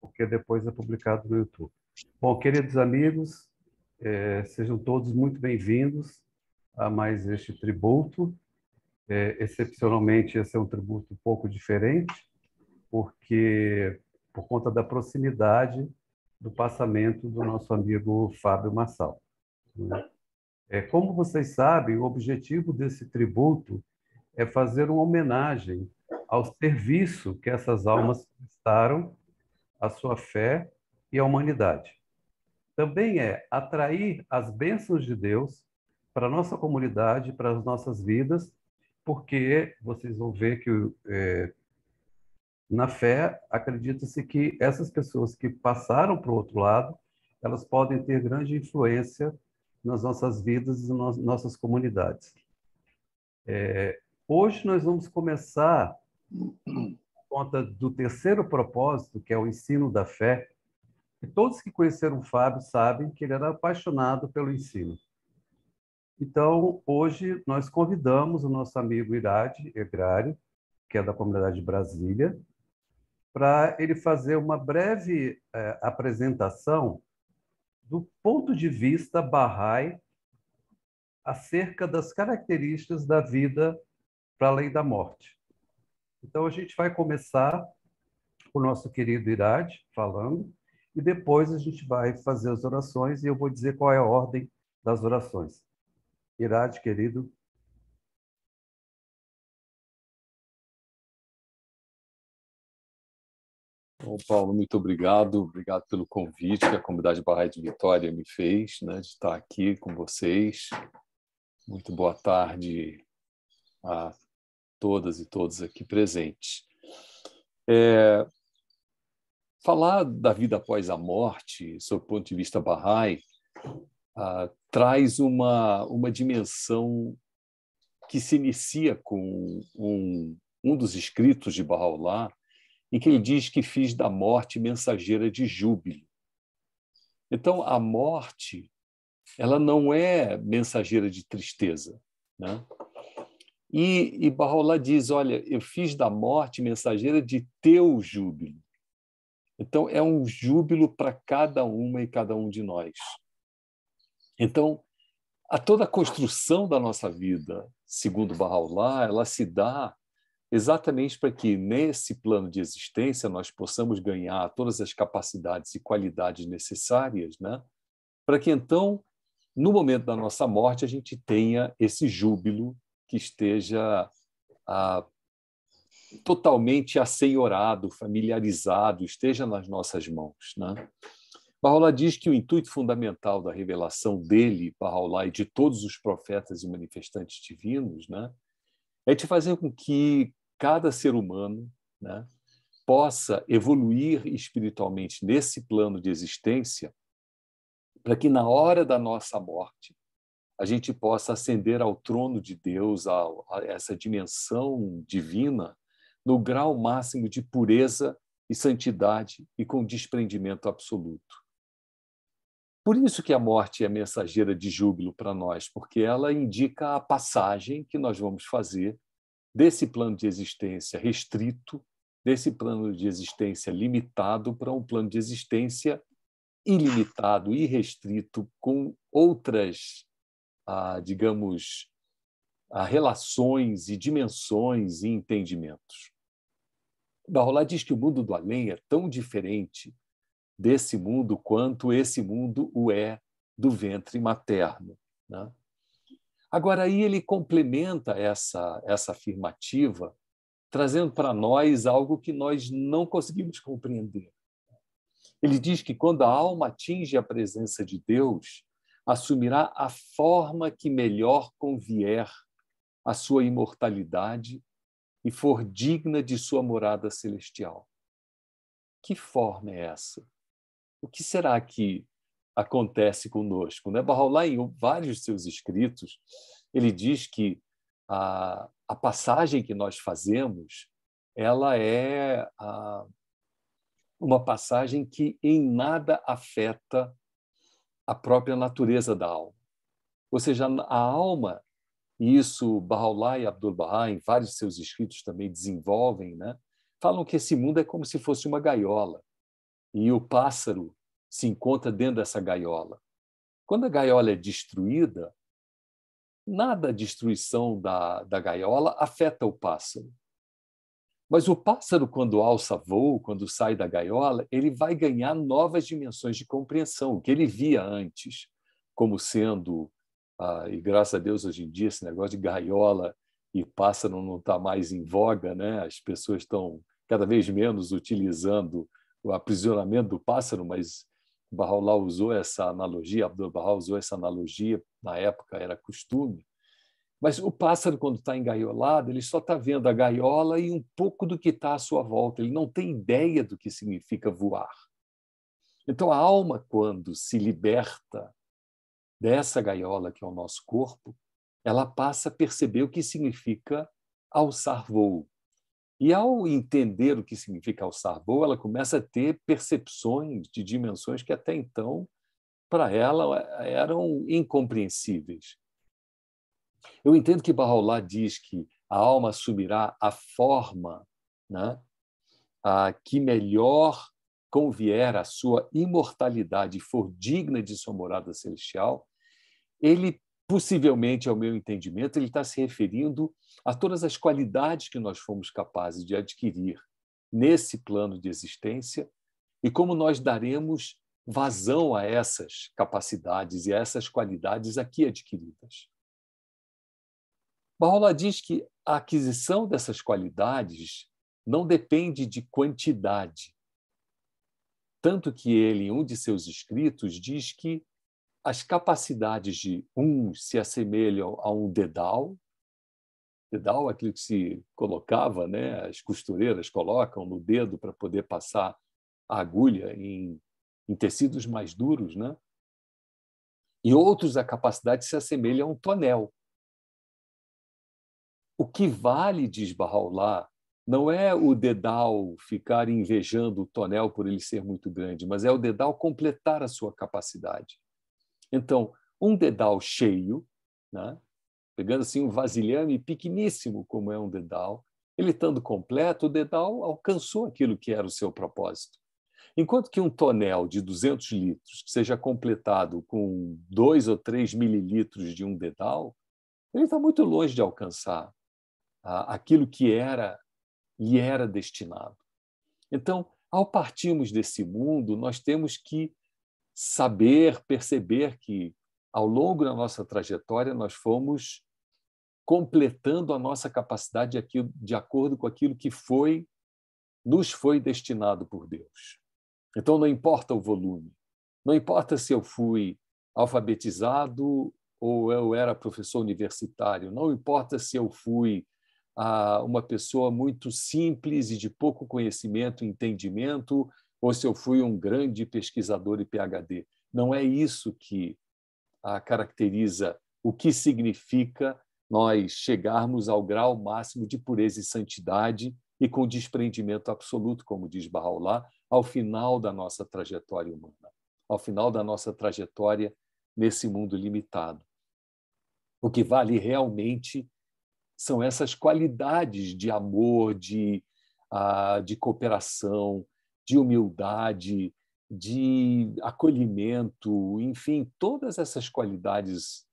porque depois é publicado no YouTube. Bom, queridos amigos, é, sejam todos muito bem-vindos a mais este tributo. É, excepcionalmente, esse é um tributo um pouco diferente, porque por conta da proximidade do passamento do nosso amigo Fábio Massal. Né? É, como vocês sabem, o objetivo desse tributo é fazer uma homenagem ao serviço que essas almas prestaram à sua fé e à humanidade. Também é atrair as bênçãos de Deus para a nossa comunidade, para as nossas vidas, porque vocês vão ver que é, na fé acredita-se que essas pessoas que passaram para o outro lado, elas podem ter grande influência nas nossas vidas e nas nossas comunidades. É, hoje nós vamos começar conta do terceiro propósito, que é o ensino da fé. E todos que conheceram o Fábio sabem que ele era apaixonado pelo ensino. Então, hoje nós convidamos o nosso amigo Irade Egrário, que é da comunidade de Brasília, para ele fazer uma breve é, apresentação do ponto de vista Bahá'í acerca das características da vida para além da morte. Então, a gente vai começar com o nosso querido Irad falando, e depois a gente vai fazer as orações, e eu vou dizer qual é a ordem das orações. Irad, querido. Bom, Paulo, muito obrigado. Obrigado pelo convite que a comunidade Barra de Vitória me fez, né, de estar aqui com vocês. Muito boa tarde a todas e todos aqui presentes. É, falar da vida após a morte, sob o ponto de vista Bahá'í, ah, traz uma, uma dimensão que se inicia com um, um dos escritos de Bahá'u'lláh, em que ele diz que fiz da morte mensageira de júbilo. Então, a morte ela não é mensageira de tristeza. Né? E, e Barrola diz: Olha, eu fiz da morte mensageira de teu júbilo. Então, é um júbilo para cada uma e cada um de nós. Então, a toda a construção da nossa vida, segundo Barraulá, ela se dá exatamente para que, nesse plano de existência, nós possamos ganhar todas as capacidades e qualidades necessárias, né? para que, então, no momento da nossa morte, a gente tenha esse júbilo que esteja ah, totalmente assenhorado, familiarizado, esteja nas nossas mãos. Né? Bahá'u'lláh diz que o intuito fundamental da revelação dele, Bahá'u'lláh, e de todos os profetas e manifestantes divinos, né, é de fazer com que cada ser humano né, possa evoluir espiritualmente nesse plano de existência, para que na hora da nossa morte a gente possa ascender ao trono de Deus, a, a essa dimensão divina, no grau máximo de pureza e santidade e com desprendimento absoluto. Por isso que a morte é mensageira de júbilo para nós, porque ela indica a passagem que nós vamos fazer desse plano de existência restrito, desse plano de existência limitado para um plano de existência ilimitado, irrestrito, com outras a, digamos, a relações e dimensões e entendimentos. Barrolá diz que o mundo do além é tão diferente desse mundo quanto esse mundo o é do ventre materno. Né? Agora, aí ele complementa essa, essa afirmativa, trazendo para nós algo que nós não conseguimos compreender. Ele diz que quando a alma atinge a presença de Deus, assumirá a forma que melhor convier à sua imortalidade e for digna de sua morada celestial. Que forma é essa? O que será que acontece conosco? Né? Em vários de seus escritos, ele diz que a, a passagem que nós fazemos ela é a, uma passagem que em nada afeta a própria natureza da alma. Ou seja, a alma, e isso Bahá'u'lláh e Abdul-Bahá, em vários seus escritos também desenvolvem, né? falam que esse mundo é como se fosse uma gaiola. e o pássaro se encontra dentro dessa gaiola. Quando a gaiola é destruída, nada a destruição da, da gaiola afeta o pássaro. Mas o pássaro, quando alça voo, quando sai da gaiola, ele vai ganhar novas dimensões de compreensão, o que ele via antes como sendo, ah, e graças a Deus hoje em dia esse negócio de gaiola e pássaro não está mais em voga, né? as pessoas estão cada vez menos utilizando o aprisionamento do pássaro, mas Bahá'u'lláh usou essa analogia, Abdul Bahá usou essa analogia, na época era costume, mas o pássaro, quando está engaiolado, ele só está vendo a gaiola e um pouco do que está à sua volta. Ele não tem ideia do que significa voar. Então, a alma, quando se liberta dessa gaiola que é o nosso corpo, ela passa a perceber o que significa alçar voo. E ao entender o que significa alçar voo, ela começa a ter percepções de dimensões que até então, para ela, eram incompreensíveis. Eu entendo que Bahá'u'lláh diz que a alma assumirá a forma né, a que melhor convier à sua imortalidade e for digna de sua morada celestial, ele possivelmente, ao meu entendimento, ele está se referindo a todas as qualidades que nós fomos capazes de adquirir nesse plano de existência e como nós daremos vazão a essas capacidades e a essas qualidades aqui adquiridas. Bahá'u'lláh diz que a aquisição dessas qualidades não depende de quantidade. Tanto que ele, em um de seus escritos, diz que as capacidades de uns se assemelham a um dedal, dedal é aquilo que se colocava, né? as costureiras colocam no dedo para poder passar a agulha em, em tecidos mais duros, né? e outros a capacidade se assemelha a um tonel. O que vale, diz Bahá'u'lláh, não é o dedal ficar invejando o tonel por ele ser muito grande, mas é o dedal completar a sua capacidade. Então, um dedal cheio, né? pegando assim um vasilhame pequeníssimo como é um dedal, ele estando completo, o dedal alcançou aquilo que era o seu propósito. Enquanto que um tonel de 200 litros, que seja completado com 2 ou 3 mililitros de um dedal, ele está muito longe de alcançar aquilo que era e era destinado. Então, ao partirmos desse mundo, nós temos que saber, perceber que ao longo da nossa trajetória nós fomos completando a nossa capacidade de, acordo com aquilo que foi nos foi destinado por Deus. Então não importa o volume, não importa se eu fui alfabetizado ou eu era professor universitário, não importa se eu fui a uma pessoa muito simples e de pouco conhecimento entendimento, ou se eu fui um grande pesquisador e PhD. Não é isso que a caracteriza o que significa nós chegarmos ao grau máximo de pureza e santidade e com desprendimento absoluto, como diz Bahá'u'lláh, ao final da nossa trajetória humana, ao final da nossa trajetória nesse mundo limitado. O que vale realmente são essas qualidades de amor, de, uh, de cooperação, de humildade, de acolhimento, enfim, todas essas qualidades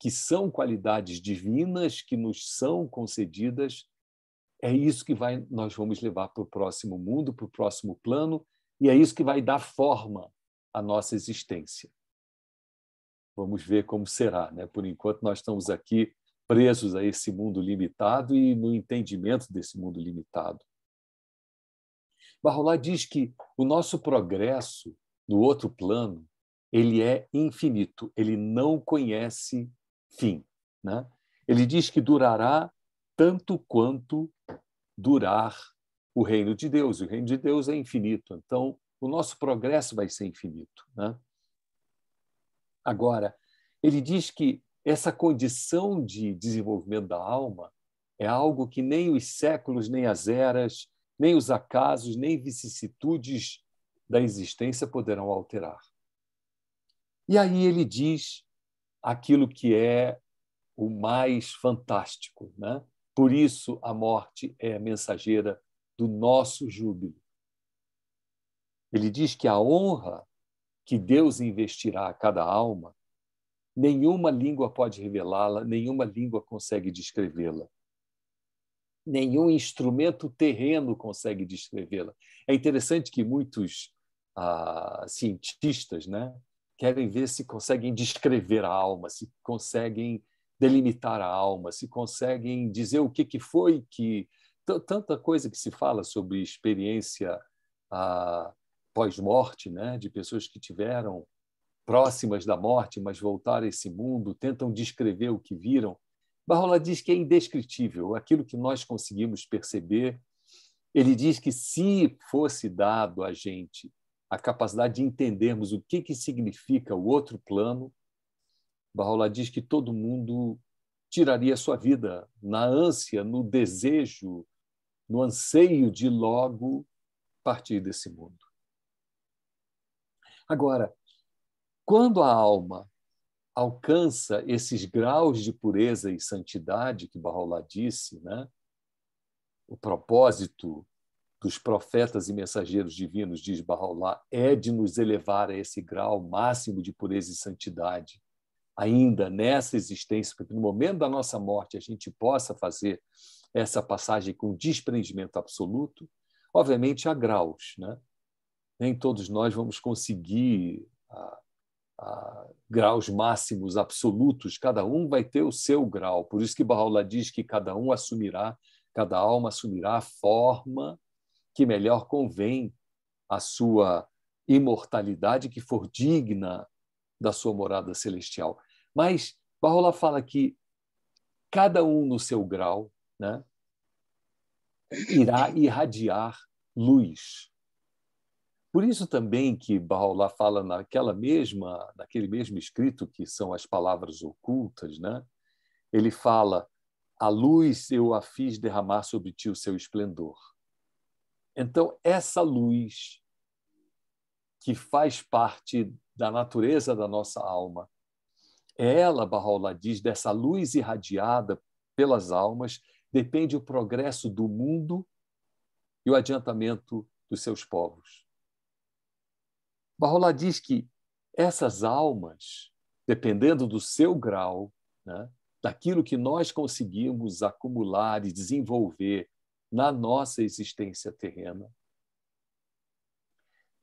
que são qualidades divinas que nos são concedidas, é isso que vai, nós vamos levar para o próximo mundo, para o próximo plano, e é isso que vai dar forma à nossa existência. Vamos ver como será. Né? Por enquanto, nós estamos aqui presos a esse mundo limitado e no entendimento desse mundo limitado. Barrolá diz que o nosso progresso no outro plano ele é infinito, ele não conhece fim. Né? Ele diz que durará tanto quanto durar o reino de Deus. O reino de Deus é infinito, então o nosso progresso vai ser infinito. Né? Agora, ele diz que essa condição de desenvolvimento da alma é algo que nem os séculos, nem as eras, nem os acasos, nem vicissitudes da existência poderão alterar. E aí ele diz aquilo que é o mais fantástico, né? Por isso a morte é mensageira do nosso júbilo. Ele diz que a honra que Deus investirá a cada alma, nenhuma língua pode revelá-la, nenhuma língua consegue descrevê-la. Nenhum instrumento terreno consegue descrevê-la. É interessante que muitos ah, cientistas né, querem ver se conseguem descrever a alma, se conseguem delimitar a alma, se conseguem dizer o que, que foi que. Tanta coisa que se fala sobre experiência ah, pós-morte, né, de pessoas que tiveram próximas da morte, mas voltaram a esse mundo, tentam descrever o que viram. Barrola diz que é indescritível, aquilo que nós conseguimos perceber. Ele diz que se fosse dado a gente a capacidade de entendermos o que, que significa o outro plano, Barrola diz que todo mundo tiraria sua vida na ânsia, no desejo, no anseio de logo partir desse mundo. Agora, quando a alma alcança esses graus de pureza e santidade que Barrola disse, né? o propósito dos profetas e mensageiros divinos, diz Bahá'u'lláh, é de nos elevar a esse grau máximo de pureza e santidade, ainda nessa existência, para que no momento da nossa morte a gente possa fazer essa passagem com desprendimento absoluto. Obviamente, há graus, né? Nem todos nós vamos conseguir a, graus máximos absolutos, cada um vai ter o seu grau. Por isso que Bahá'u'lláh diz que cada um assumirá, cada alma assumirá a forma que melhor convém à sua imortalidade, que for digna da sua morada celestial. Mas Barrola fala que cada um no seu grau né, irá irradiar luz. Por isso também que Barrola fala naquela mesma, naquele mesmo escrito que são as palavras ocultas, né? Ele fala: "A luz eu a fiz derramar sobre ti o seu esplendor". Então, essa luz que faz parte da natureza da nossa alma, ela, Bahá'u'lláh diz, dessa luz irradiada pelas almas, depende o progresso do mundo e o adiantamento dos seus povos. Bahá'u'lláh diz que essas almas, dependendo do seu grau, né, daquilo que nós conseguimos acumular e desenvolver na nossa existência terrena.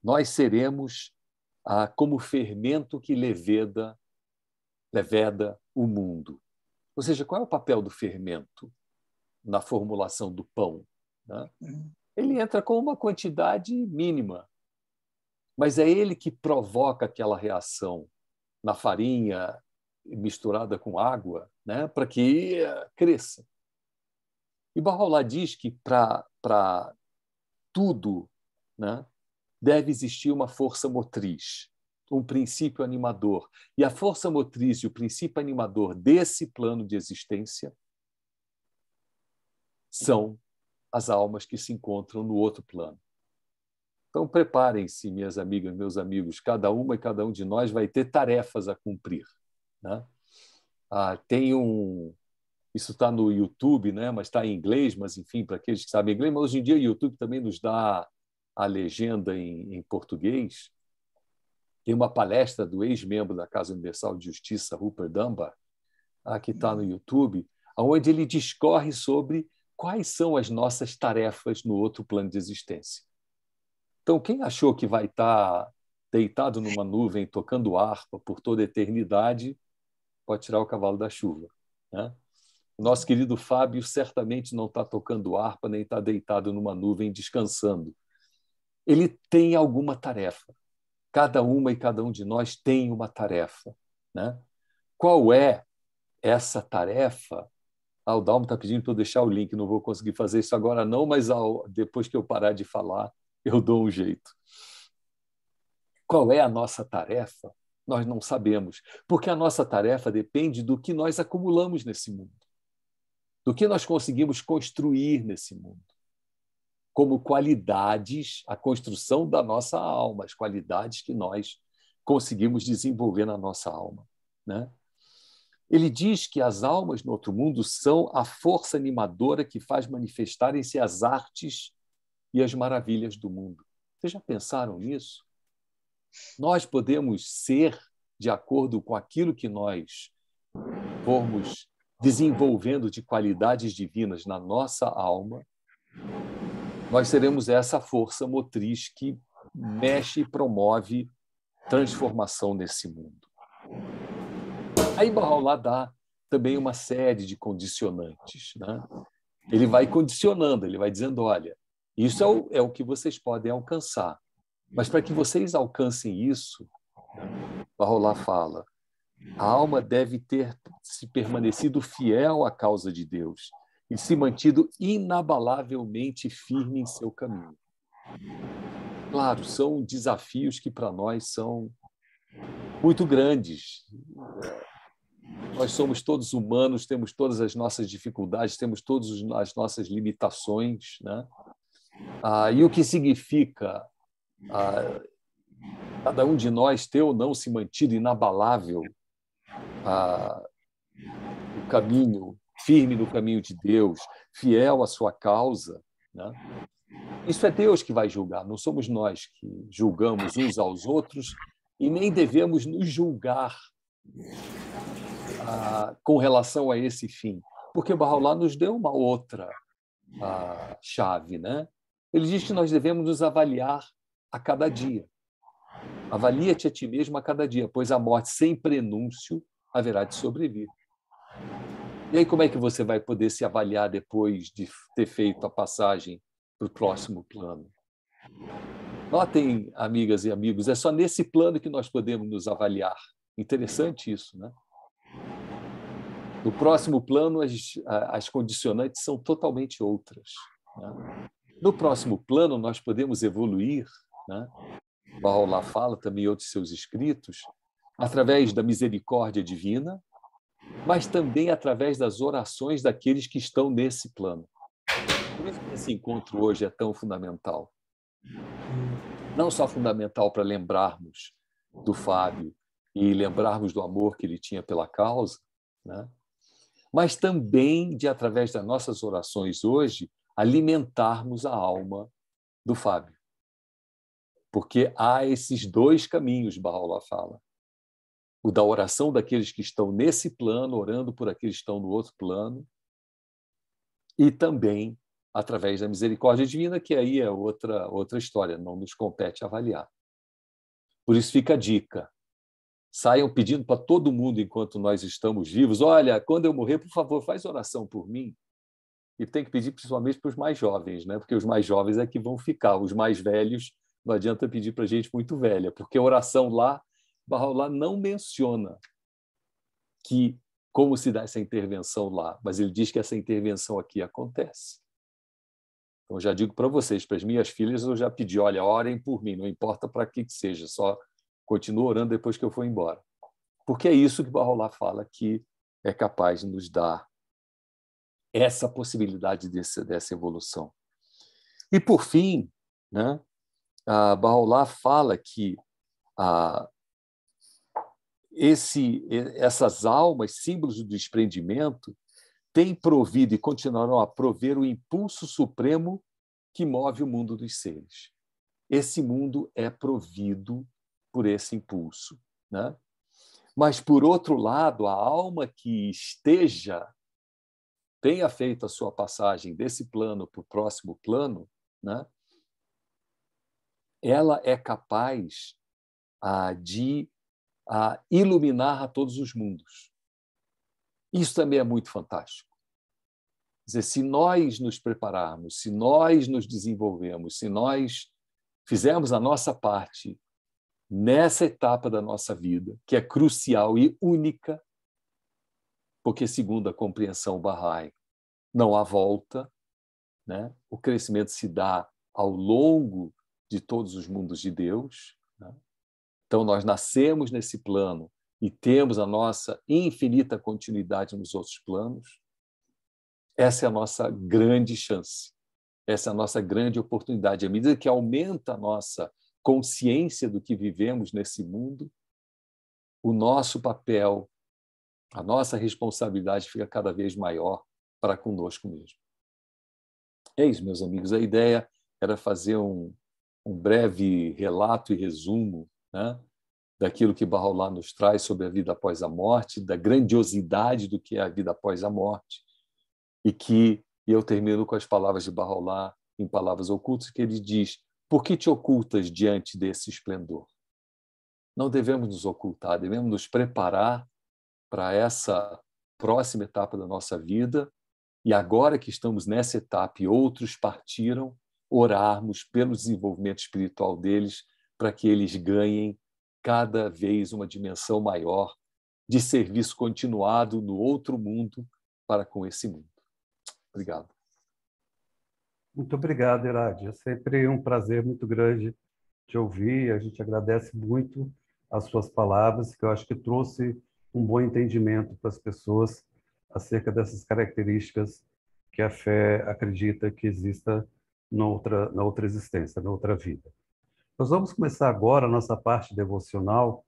Nós seremos ah, como fermento que leveda, leveda o mundo. Ou seja, qual é o papel do fermento na formulação do pão? Né? Uhum. Ele entra com uma quantidade mínima, mas é ele que provoca aquela reação na farinha misturada com água, né, para que cresça. E Bahá'u'lláh diz que para tudo né, deve existir uma força motriz, um princípio animador. E a força motriz e o princípio animador desse plano de existência são as almas que se encontram no outro plano. Então, preparem-se, minhas amigas, meus amigos, cada uma e cada um de nós vai ter tarefas a cumprir. Né? Ah, tem um, isso está no YouTube, né? mas está em inglês, mas enfim, para aqueles que sabem inglês, mas hoje em dia o YouTube também nos dá a legenda em, em português. Tem uma palestra do ex-membro da Casa Universal de Justiça, Rupert Dunbar, que está no YouTube, onde ele discorre sobre quais são as nossas tarefas no outro plano de existência. Então, quem achou que vai estar deitado numa nuvem tocando harpa por toda a eternidade, pode tirar o cavalo da chuva. Né? O nosso querido Fábio certamente não está tocando harpa, nem está deitado numa nuvem descansando. Ele tem alguma tarefa. Cada uma e cada um de nós tem uma tarefa. Né? Qual é essa tarefa? Ah, o Dalmo está pedindo para eu deixar o link, não vou conseguir fazer isso agora, não, mas ao, depois que eu parar de falar, eu dou um jeito. Qual é a nossa tarefa? Nós não sabemos, porque a nossa tarefa depende do que nós acumulamos nesse mundo do que nós conseguimos construir nesse mundo, como qualidades, a construção da nossa alma, as qualidades que nós conseguimos desenvolver na nossa alma. Né? Ele diz que as almas no outro mundo são a força animadora que faz manifestarem-se as artes e as maravilhas do mundo. Vocês já pensaram nisso? Nós podemos ser de acordo com aquilo que nós formos desenvolvendo de qualidades divinas na nossa alma, nós seremos essa força motriz que mexe e promove transformação nesse mundo. Aí Bahá'u'lláh dá também uma série de condicionantes. Né? Ele vai condicionando, ele vai dizendo, olha, isso é o, é o que vocês podem alcançar. Mas para que vocês alcancem isso, Bahá'u'lláh fala, a alma deve ter se permanecido fiel à causa de Deus e se mantido inabalavelmente firme em seu caminho. Claro, são desafios que para nós são muito grandes. Nós somos todos humanos, temos todas as nossas dificuldades, temos todas as nossas limitações, né? Ah, e o que significa ah, cada um de nós ter ou não se mantido inabalável ah, o caminho, firme no caminho de Deus, fiel à sua causa, né? Isso é Deus que vai julgar, não somos nós que julgamos uns aos outros e nem devemos nos julgar ah, com relação a esse fim, porque Bahá'u'lláh nos deu uma outra ah, chave, né? Ele diz que nós devemos nos avaliar a cada dia. Avalia-te a ti mesmo a cada dia, pois a morte sem prenúncio haverá de sobrevir. E aí, como é que você vai poder se avaliar depois de ter feito a passagem para o próximo plano? Notem, amigas e amigos, é só nesse plano que nós podemos nos avaliar. Interessante isso, né? No próximo plano, as, as condicionantes são totalmente outras. Né? No próximo plano, nós podemos evoluir, né? Bahá'u'lláh fala também outros seus escritos, através da misericórdia divina, mas também através das orações daqueles que estão nesse plano. Por isso que esse encontro hoje é tão fundamental. Não só fundamental para lembrarmos do Fábio e lembrarmos do amor que ele tinha pela causa, né? mas também de, através das nossas orações hoje, alimentarmos a alma do Fábio. Porque há esses dois caminhos, Bahá'u'lláh fala. O da oração daqueles que estão nesse plano, orando por aqueles que estão no outro plano, e também através da misericórdia divina, que aí é outra outra história, não nos compete avaliar. Por isso fica a dica saiam pedindo para todo mundo enquanto nós estamos vivos: olha, quando eu morrer, por favor, faz oração por mim. E tem que pedir principalmente para os mais jovens, né? porque os mais jovens é que vão ficar. Os mais velhos, não adianta pedir para gente muito velha, porque a oração lá, Bahá'u'lláh não menciona que como se dá essa intervenção lá, mas ele diz que essa intervenção aqui acontece. Então, já digo para vocês, para as minhas filhas, eu já pedi: olha, orem por mim, não importa para que, que seja, só Continuo orando depois que eu for embora. Porque é isso que Barrolá fala que é capaz de nos dar essa possibilidade desse, dessa evolução. E, por fim, né, a Barrolá fala que a, esse, essas almas, símbolos do desprendimento, têm provido e continuarão a prover o impulso supremo que move o mundo dos seres. Esse mundo é provido por esse impulso. Né? Mas, por outro lado, a alma que esteja, tenha feito a sua passagem desse plano para o próximo plano, né? ela é capaz ah, de ah, iluminar a todos os mundos. Isso também é muito fantástico. Quer dizer, se nós nos prepararmos, se nós nos desenvolvemos, se nós fizermos a nossa parte nessa etapa da nossa vida, que é crucial e única, porque, segundo a compreensão Bahá'í, não há volta, né? o crescimento se dá ao longo de todos os mundos de Deus. Né? Então, nós nascemos nesse plano e temos a nossa infinita continuidade nos outros planos. Essa é a nossa grande chance, essa é a nossa grande oportunidade. À medida que aumenta a nossa consciência do que vivemos nesse mundo, o nosso papel, a nossa responsabilidade fica cada vez maior para conosco mesmo. É isso, meus amigos. A ideia era fazer um, um breve relato e resumo né, daquilo que Barrolá nos traz sobre a vida após a morte, da grandiosidade do que é a vida após a morte, e que e eu termino com as palavras de Barrolá em Palavras Ocultas, que ele diz: Por que te ocultas diante desse esplendor? Não devemos nos ocultar, devemos nos preparar para essa próxima etapa da nossa vida. E agora que estamos nessa etapa e outros partiram, orarmos pelo desenvolvimento espiritual deles, para que eles ganhem cada vez uma dimensão maior de serviço continuado no outro mundo para com esse mundo. Obrigado. Muito obrigado, Herade. É sempre um prazer muito grande te ouvir. A gente agradece muito as suas palavras, que eu acho que trouxe um bom entendimento para as pessoas acerca dessas características que a fé acredita que exista na outra, na outra existência, na outra vida. Nós vamos começar agora a nossa parte devocional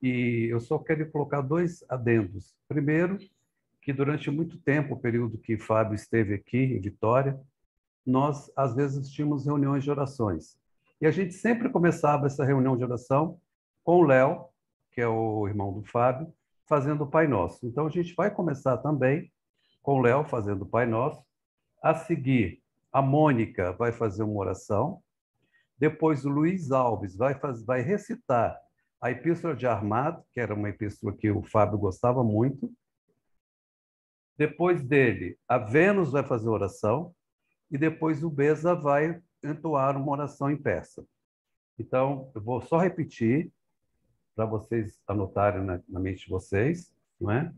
e eu só quero colocar dois adendos. Primeiro, que durante muito tempo, o período que Fábio esteve aqui em Vitória, nós às vezes tínhamos reuniões de orações. E a gente sempre começava essa reunião de oração com o Léo, que é o irmão do Fábio, fazendo o Pai Nosso. Então a gente vai começar também com o Léo fazendo o Pai Nosso. A seguir, a Mônica vai fazer uma oração. Depois o Luiz Alves vai, vai recitar a Epístola de Armado, que era uma epístola que o Fábio gostava muito. Depois dele, a Vênus vai fazer oração e depois o Beza vai entoar uma oração em persa. Então, eu vou só repetir para vocês anotarem na, na, mente de vocês, não é?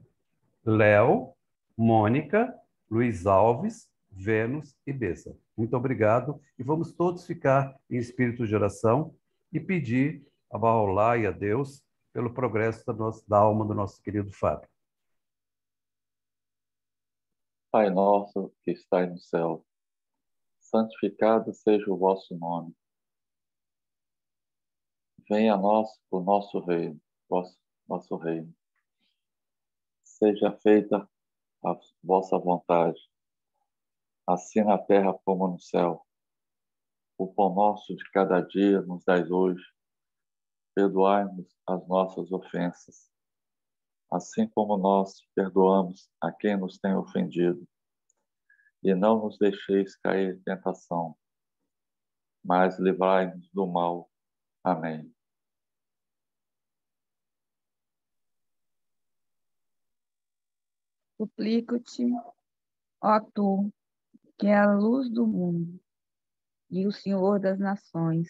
Léo, Mônica, Luiz Alves, Vênus e Beza. Muito obrigado e vamos todos ficar em espírito de oração e pedir a Baolá e a Deus pelo progresso da, nossa, da alma do nosso querido Fábio. Pai nosso que estais no céu, santificado seja o vosso nome. Venha a nós o nosso reino, vosso, vosso reino. Seja feita a vossa vontade, assim na terra como no céu. O pão nosso de cada dia nos dai hoje. Perdoai-nos as nossas ofensas, assim como nós perdoamos a quem nos tem ofendido. E não nos deixeis cair em tentação, mas livrai-nos do mal. Amém. Suplico-te, ó tu, que é a luz do mundo e o Senhor das nações,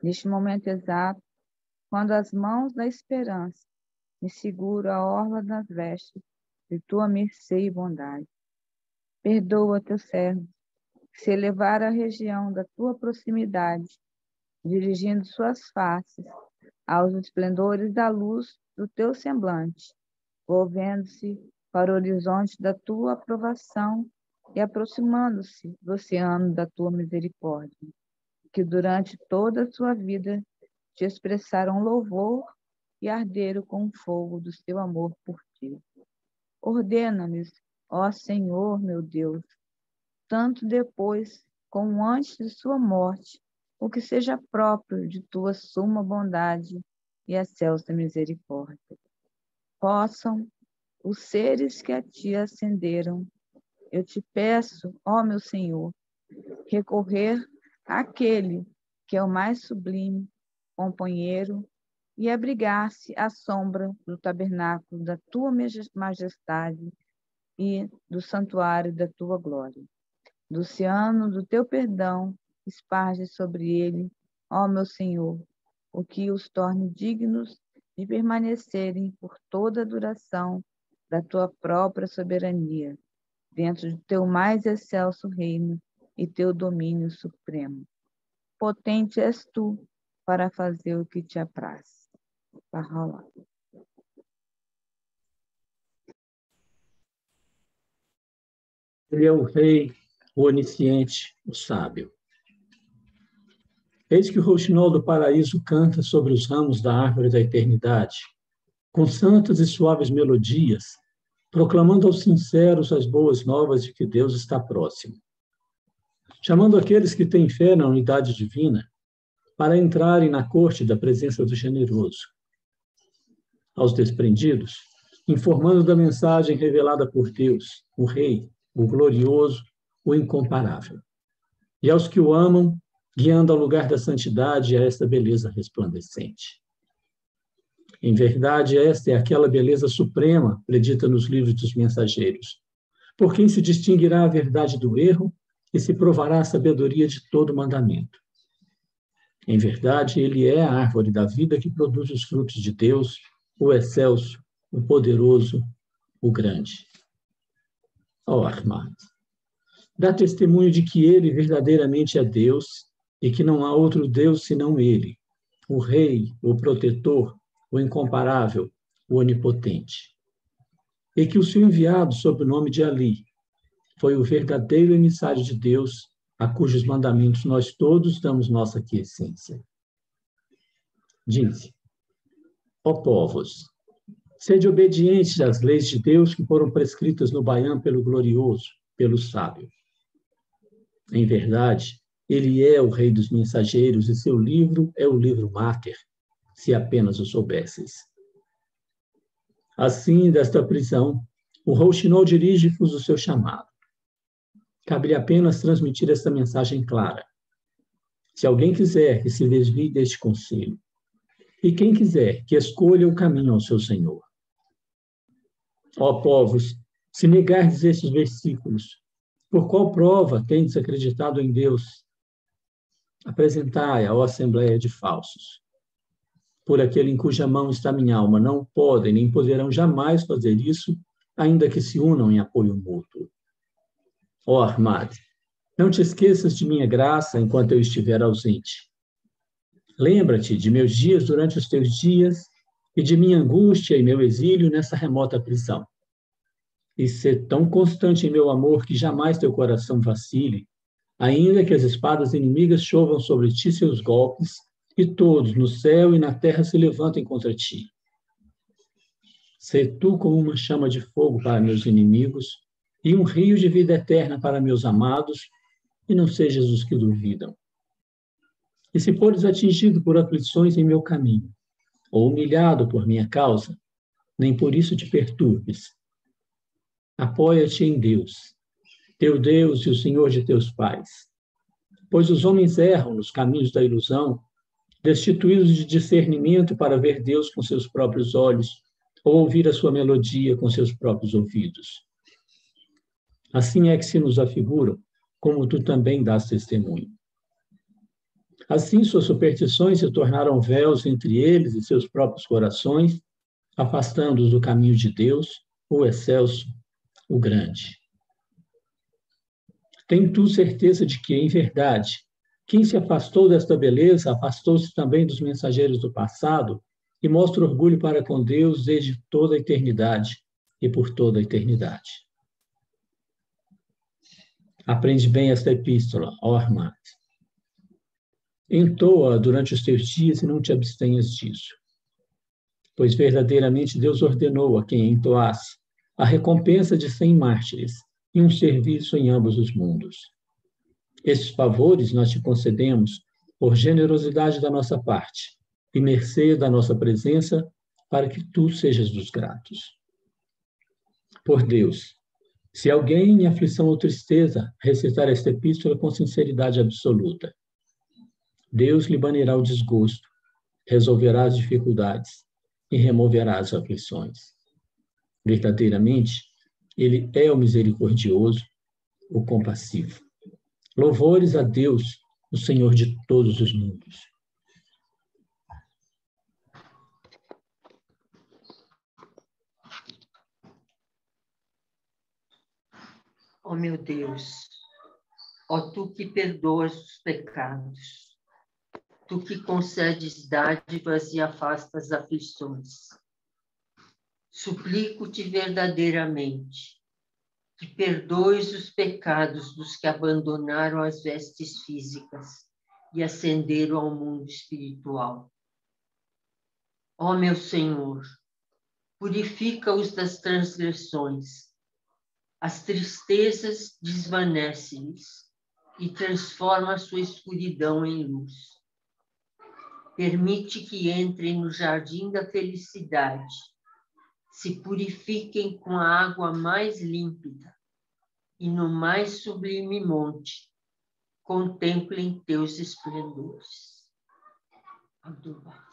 neste momento exato, quando as mãos da esperança me seguro a orla das vestes de tua mercê e bondade. Perdoa teu servo, se elevar à região da tua proximidade, dirigindo suas faces aos esplendores da luz do teu semblante, volvendo-se para o horizonte da tua aprovação e aproximando-se do oceano da tua misericórdia, que durante toda a sua vida te expressaram louvor e arderam com o fogo do seu amor por ti. Ordena-me, ó Senhor, meu Deus, tanto depois como antes de sua morte, o que seja próprio de tua suma bondade e excelsa misericórdia. Possam os seres que a ti ascenderam, eu te peço, ó meu Senhor, recorrer àquele que é o mais sublime companheiro e abrigar-se à sombra do tabernáculo da tua majestade e do santuário da tua glória. Do oceano do teu perdão, esparge sobre ele, ó meu Senhor, o que os torne dignos de permanecerem por toda a duração da tua própria soberania, dentro do teu mais excelso reino e teu domínio supremo. Potente és tu para fazer o que te apraz. Baha'u'llah. Ele é o rei, o onisciente, o sábio. Eis que o rouxinol do paraíso canta sobre os ramos da árvore da eternidade, com santas e suaves melodias, proclamando aos sinceros as boas novas de que Deus está próximo. Chamando aqueles que têm fé na unidade divina, para entrarem na corte da presença do generoso. Aos desprendidos, informando da mensagem revelada por Deus, o Rei, o glorioso, o incomparável. E aos que o amam, guiando ao lugar da santidade a esta beleza resplandecente. Em verdade, esta é aquela beleza suprema predita nos livros dos mensageiros. Por quem se distinguirá a verdade do erro e se provará a sabedoria de todo mandamento. Em verdade, ele é a árvore da vida que produz os frutos de Deus, o excelso, o poderoso, o grande. Ó oh, Armado, dá testemunho de que ele verdadeiramente é Deus e que não há outro Deus senão ele, o Rei, o protetor, o incomparável, o onipotente. E que o seu enviado, sob o nome de Ali, foi o verdadeiro emissário de Deus, a cujos mandamentos nós todos damos nossa aquiescência. Diz: Ó povos, sede obedientes às leis de Deus que foram prescritas no Baião pelo glorioso, pelo sábio. Em verdade, ele é o rei dos mensageiros e seu livro é o livro máter, se apenas o soubesses. Assim, desta prisão, o Rouxinol dirige-vos o seu chamado. Cabe apenas transmitir esta mensagem clara. Se alguém quiser que se desvie deste conselho, e quem quiser que escolha o caminho ao seu Senhor. Ó povos, se negardes estes versículos, por qual prova tendes acreditado em Deus? Apresentai a Assembleia de Falsos por aquele em cuja mão está minha alma, não podem nem poderão jamais fazer isso, ainda que se unam em apoio mútuo. Ó oh, Armad, não te esqueças de minha graça enquanto eu estiver ausente. Lembra-te de meus dias durante os teus dias e de minha angústia e meu exílio nessa remota prisão. E ser tão constante em meu amor que jamais teu coração vacile, ainda que as espadas inimigas chovam sobre ti seus golpes e todos no céu e na terra se levantem contra ti. Sê tu como uma chama de fogo para meus inimigos e um rio de vida eterna para meus amados, e não sejas os que duvidam. E se fores atingido por aflições em meu caminho, ou humilhado por minha causa, nem por isso te perturbes. Apoia-te em Deus, teu Deus e o Senhor de teus pais. Pois os homens erram nos caminhos da ilusão destituídos de discernimento para ver Deus com seus próprios olhos ou ouvir a sua melodia com seus próprios ouvidos. Assim é que se nos afiguram, como tu também dás testemunho. Assim, suas superstições se tornaram véus entre eles e seus próprios corações, afastando-os do caminho de Deus, o excelso, o grande. Tem tu certeza de que, em verdade, quem se afastou desta beleza, afastou-se também dos mensageiros do passado e mostra orgulho para com Deus desde toda a eternidade e por toda a eternidade. Aprende bem esta epístola, ó Armad. Entoa durante os teus dias e não te abstenhas disso. Pois verdadeiramente Deus ordenou a quem entoasse a recompensa de cem mártires e um serviço em ambos os mundos. Esses favores nós te concedemos por generosidade da nossa parte e mercê da nossa presença, para que tu sejas dos gratos. Por Deus, se alguém em aflição ou tristeza recitar esta epístola com sinceridade absoluta, Deus lhe banirá o desgosto, resolverá as dificuldades e removerá as aflições. Verdadeiramente, Ele é o misericordioso, o compassivo. Louvores a Deus, o Senhor de todos os mundos. Ó oh, meu Deus, ó oh, tu que perdoas os pecados, tu que concedes dádivas e afastas aflições. Suplico-te verdadeiramente que perdoes os pecados dos que abandonaram as vestes físicas e ascenderam ao mundo espiritual. Ó meu Senhor, purifica-os das transgressões, as tristezas desvanece-lhes e transforma a sua escuridão em luz. permite que entrem no jardim da felicidade, se purifiquem com a água mais límpida e no mais sublime monte contemplem teus esplendores. Aduba.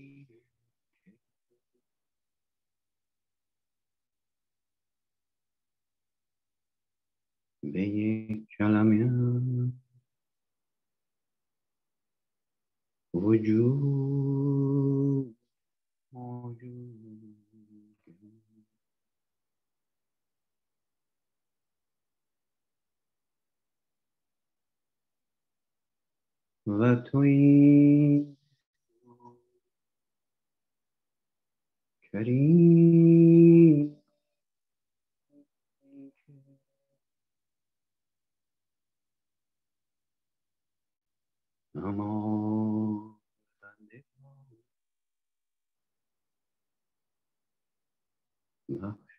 you, for you. The.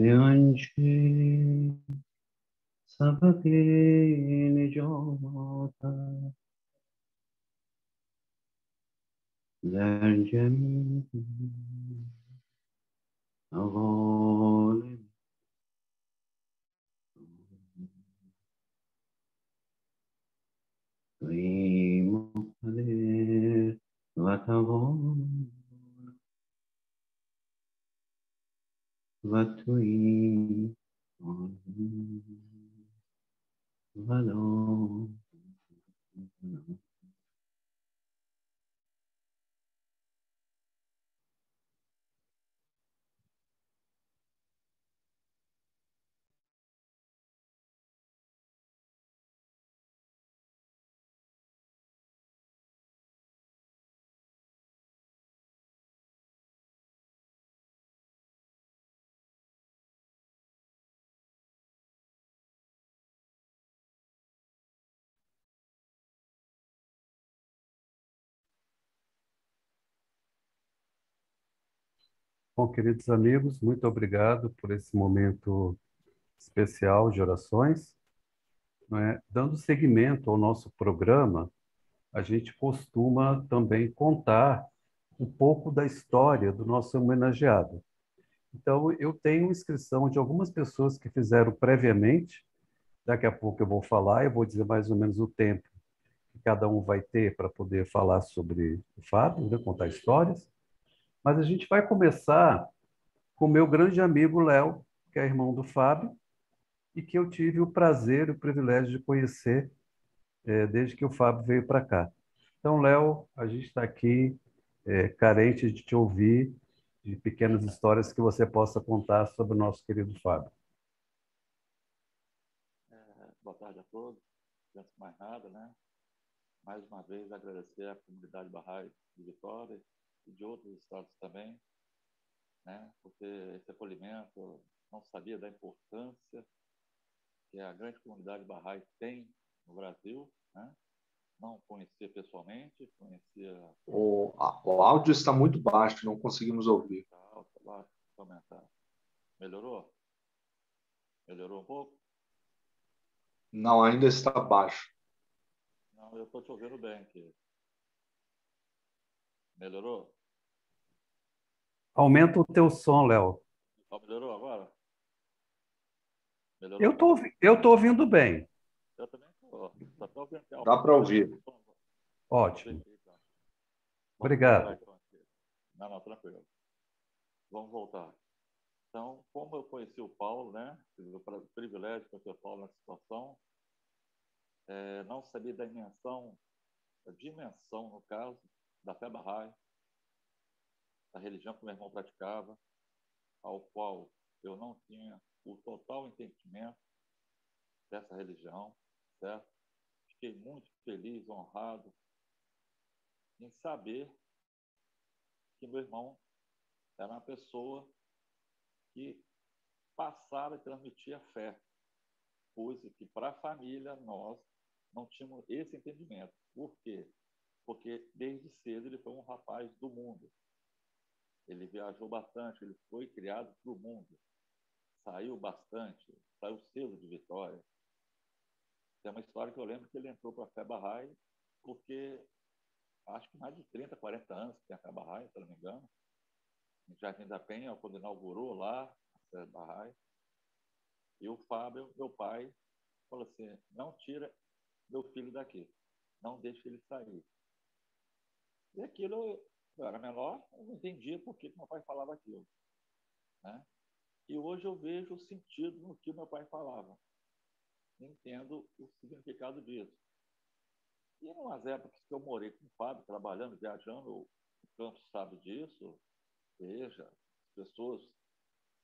به آنچه سبب نجات در جمیع عوالم توی مقتدر Vatui. Valo Bom, queridos amigos, muito obrigado por esse momento especial de orações. É? Dando seguimento ao nosso programa, a gente costuma também contar um pouco da história do nosso homenageado. Então, eu tenho inscrição de algumas pessoas que fizeram previamente. Daqui a pouco eu vou falar, eu vou dizer mais ou menos o tempo que cada um vai ter para poder falar sobre o Fábio, né? contar histórias. Mas a gente vai começar com o meu grande amigo Léo, que é irmão do Fábio, e que eu tive o prazer e o privilégio de conhecer é, desde que o Fábio veio para cá. Então, Léo, a gente está aqui é, carente de te ouvir, de pequenas histórias que você possa contar sobre o nosso querido Fábio. É, boa tarde a todos. Antes de mais nada, né? Mais uma vez agradecer à comunidade Barrais de Vitória e de outros estados também, né? porque esse acolhimento não sabia da importância que a grande comunidade Bahá'í tem no Brasil, né? não conhecia pessoalmente, conhecia. O, o áudio está muito baixo, não conseguimos ouvir. Tá alto, baixo, aumentar. Melhorou? Melhorou um pouco? Não, ainda está baixo. Não, eu estou te ouvindo bem aqui. Melhorou? Aumenta o teu som, Léo. Melhorou agora? Melhorou? Eu tô, eu tô ouvindo bem. Eu também tô ouvindo que é Dá para ouvir. Ótimo. Então. Obrigado. Vamos voltar, então, aqui. Não, não, tranquilo. Vamos voltar. Então, como eu conheci o Paulo, né? Tive o privilégio de conhecer o Paulo nessa situação. É, não sabia da dimensão, da dimensão, no caso, da fé Bahá'í, da religião que meu irmão praticava, ao qual eu não tinha o total entendimento dessa religião, certo? Fiquei muito feliz, honrado em saber que meu irmão era uma pessoa que passava e transmitia fé, coisa que para a família nós não tínhamos esse entendimento. Por quê? Porque desde cedo ele foi um rapaz do mundo. Ele viajou bastante, ele foi criado para o mundo. Saiu bastante, saiu cedo de Vitória. Tem uma história que eu lembro que ele entrou para a Bahá'í porque acho que mais de 30, 40 anos que tem a Bahá'í, se não me engano. Em Jardim da Penha, quando inaugurou lá a Bahá'í. E o Fábio, meu pai, falou assim, não tira meu filho daqui, não deixe ele sair. E aquilo, eu era menor, eu não entendia por que meu pai falava aquilo. Né? E hoje eu vejo o sentido no que meu pai falava. Entendo o significado disso. E umas épocas que eu morei com o Fábio, trabalhando, viajando, o Campos sabe disso, veja, as pessoas,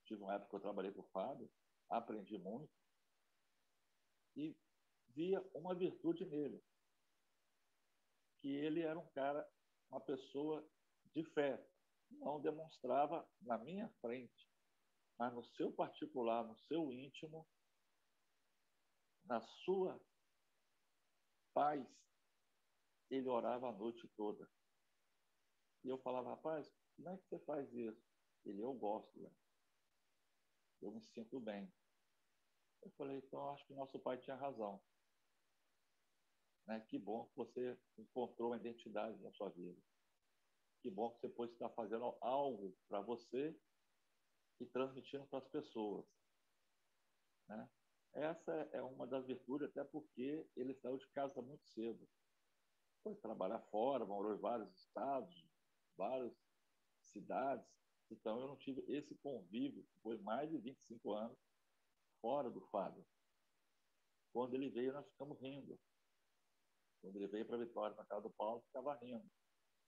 tive uma época que eu trabalhei com o Fábio, aprendi muito, e via uma virtude nele, que ele era um cara, uma pessoa de fé, não demonstrava na minha frente, mas no seu particular, no seu íntimo, na sua paz, ele orava a noite toda. E eu falava, rapaz, como é que você faz isso? Ele, eu gosto, né? eu me sinto bem. Eu falei, então acho que nosso pai tinha razão. Né? Que bom que você encontrou uma identidade na sua vida. Que bom que você pode estar fazendo algo para você e transmitindo para as pessoas. Né? Essa é uma das virtudes, até porque ele saiu de casa muito cedo. Foi trabalhar fora, morou em vários estados, várias cidades. Então, eu não tive esse convívio, foi mais de 25 anos, fora do Fábio. Quando ele veio, nós ficamos rindo. Quando ele veio para Vitória, na casa do Paulo, ficava rindo.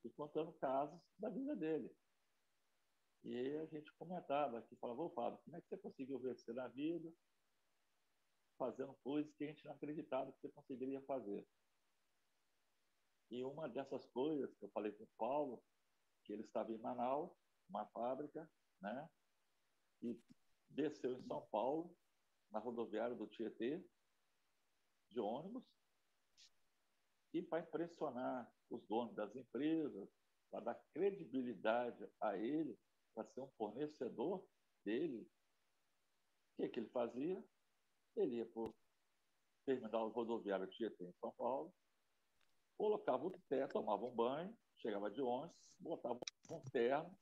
E contando casos da vida dele. E a gente comentava aqui, falava, ô Fábio, como é que você conseguiu vencer na vida, fazendo coisas que a gente não acreditava que você conseguiria fazer? E uma dessas coisas que eu falei com o Paulo, que ele estava em Manaus, uma fábrica, né? E desceu em São Paulo, na rodoviária do Tietê, de ônibus, e para impressionar os donos das empresas, para dar credibilidade a ele, para ser um fornecedor dele, o que, que ele fazia? Ele ia para o terminal rodoviário Tietê, em São Paulo, colocava o teto, tomava um banho, chegava de ônibus, botava um terno,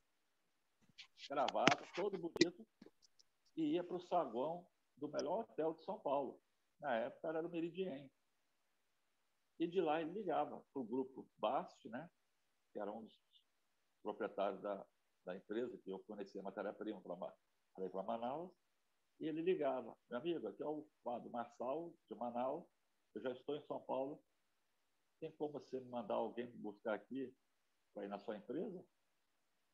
gravata, todo bonito, e ia para o saguão do melhor hotel de São Paulo. Na época era o Meridien. E de lá ele ligava para o grupo Bast, né, que era um dos proprietários da, da empresa, que eu conhecia matéria-prima para Manaus, e ele ligava, meu amigo, aqui é o Fábio Marçal, de Manaus, eu já estou em São Paulo, tem como você me mandar alguém buscar aqui para ir na sua empresa?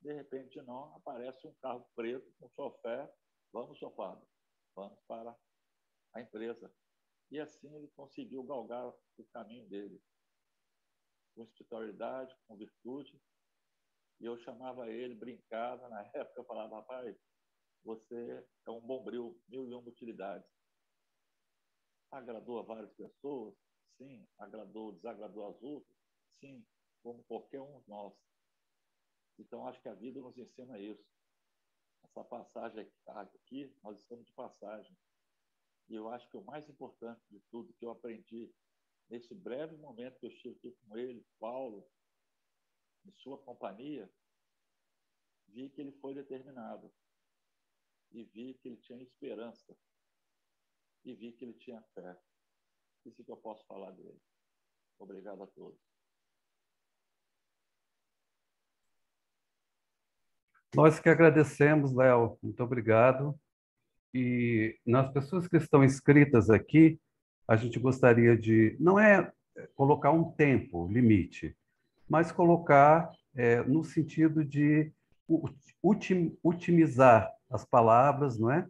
De repente, não, aparece um carro preto com um chofer. Vamos, Fábio, vamos para a empresa. E assim ele conseguiu galgar o caminho dele, com espiritualidade, com virtude. E eu chamava ele, brincava, na época eu falava, rapaz, você é um bombril, mil e uma utilidades. Agradou a várias pessoas, Sim, agradou, desagradou as outras? Sim, como qualquer um de nós. Então, acho que a vida nos ensina isso. Essa passagem aqui, nós estamos de passagem. E eu acho que o mais importante de tudo que eu aprendi nesse breve momento que eu estive aqui com ele, Paulo, em sua companhia, vi que ele foi determinado. E vi que ele tinha esperança. E vi que ele tinha fé. Isso que eu posso falar dele. Obrigado a todos. Nós que agradecemos, Léo. Muito obrigado. E nas pessoas que estão inscritas aqui, a gente gostaria de, não é colocar um tempo limite, mas colocar é, no sentido de otimizar as palavras, não é?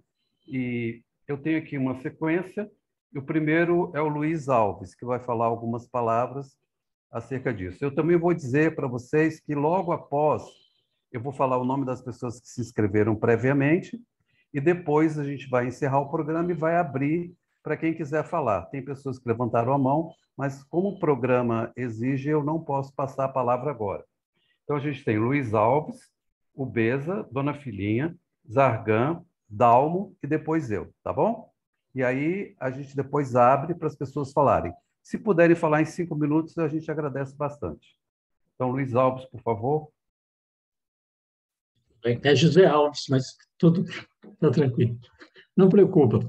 E eu tenho aqui uma sequência. O primeiro é o Luiz Alves, que vai falar algumas palavras acerca disso. Eu também vou dizer para vocês que logo após eu vou falar o nome das pessoas que se inscreveram previamente e depois a gente vai encerrar o programa e vai abrir para quem quiser falar. Tem pessoas que levantaram a mão, mas como o programa exige, eu não posso passar a palavra agora. Então a gente tem Luiz Alves, o Beza, Dona Filhinha, Zargan, Dalmo e depois eu, tá bom? E aí a gente depois abre para as pessoas falarem. Se puderem falar em cinco minutos, a gente agradece bastante. Então, Luiz Alves, por favor. É José Alves, mas tudo está tranquilo. Não preocupa.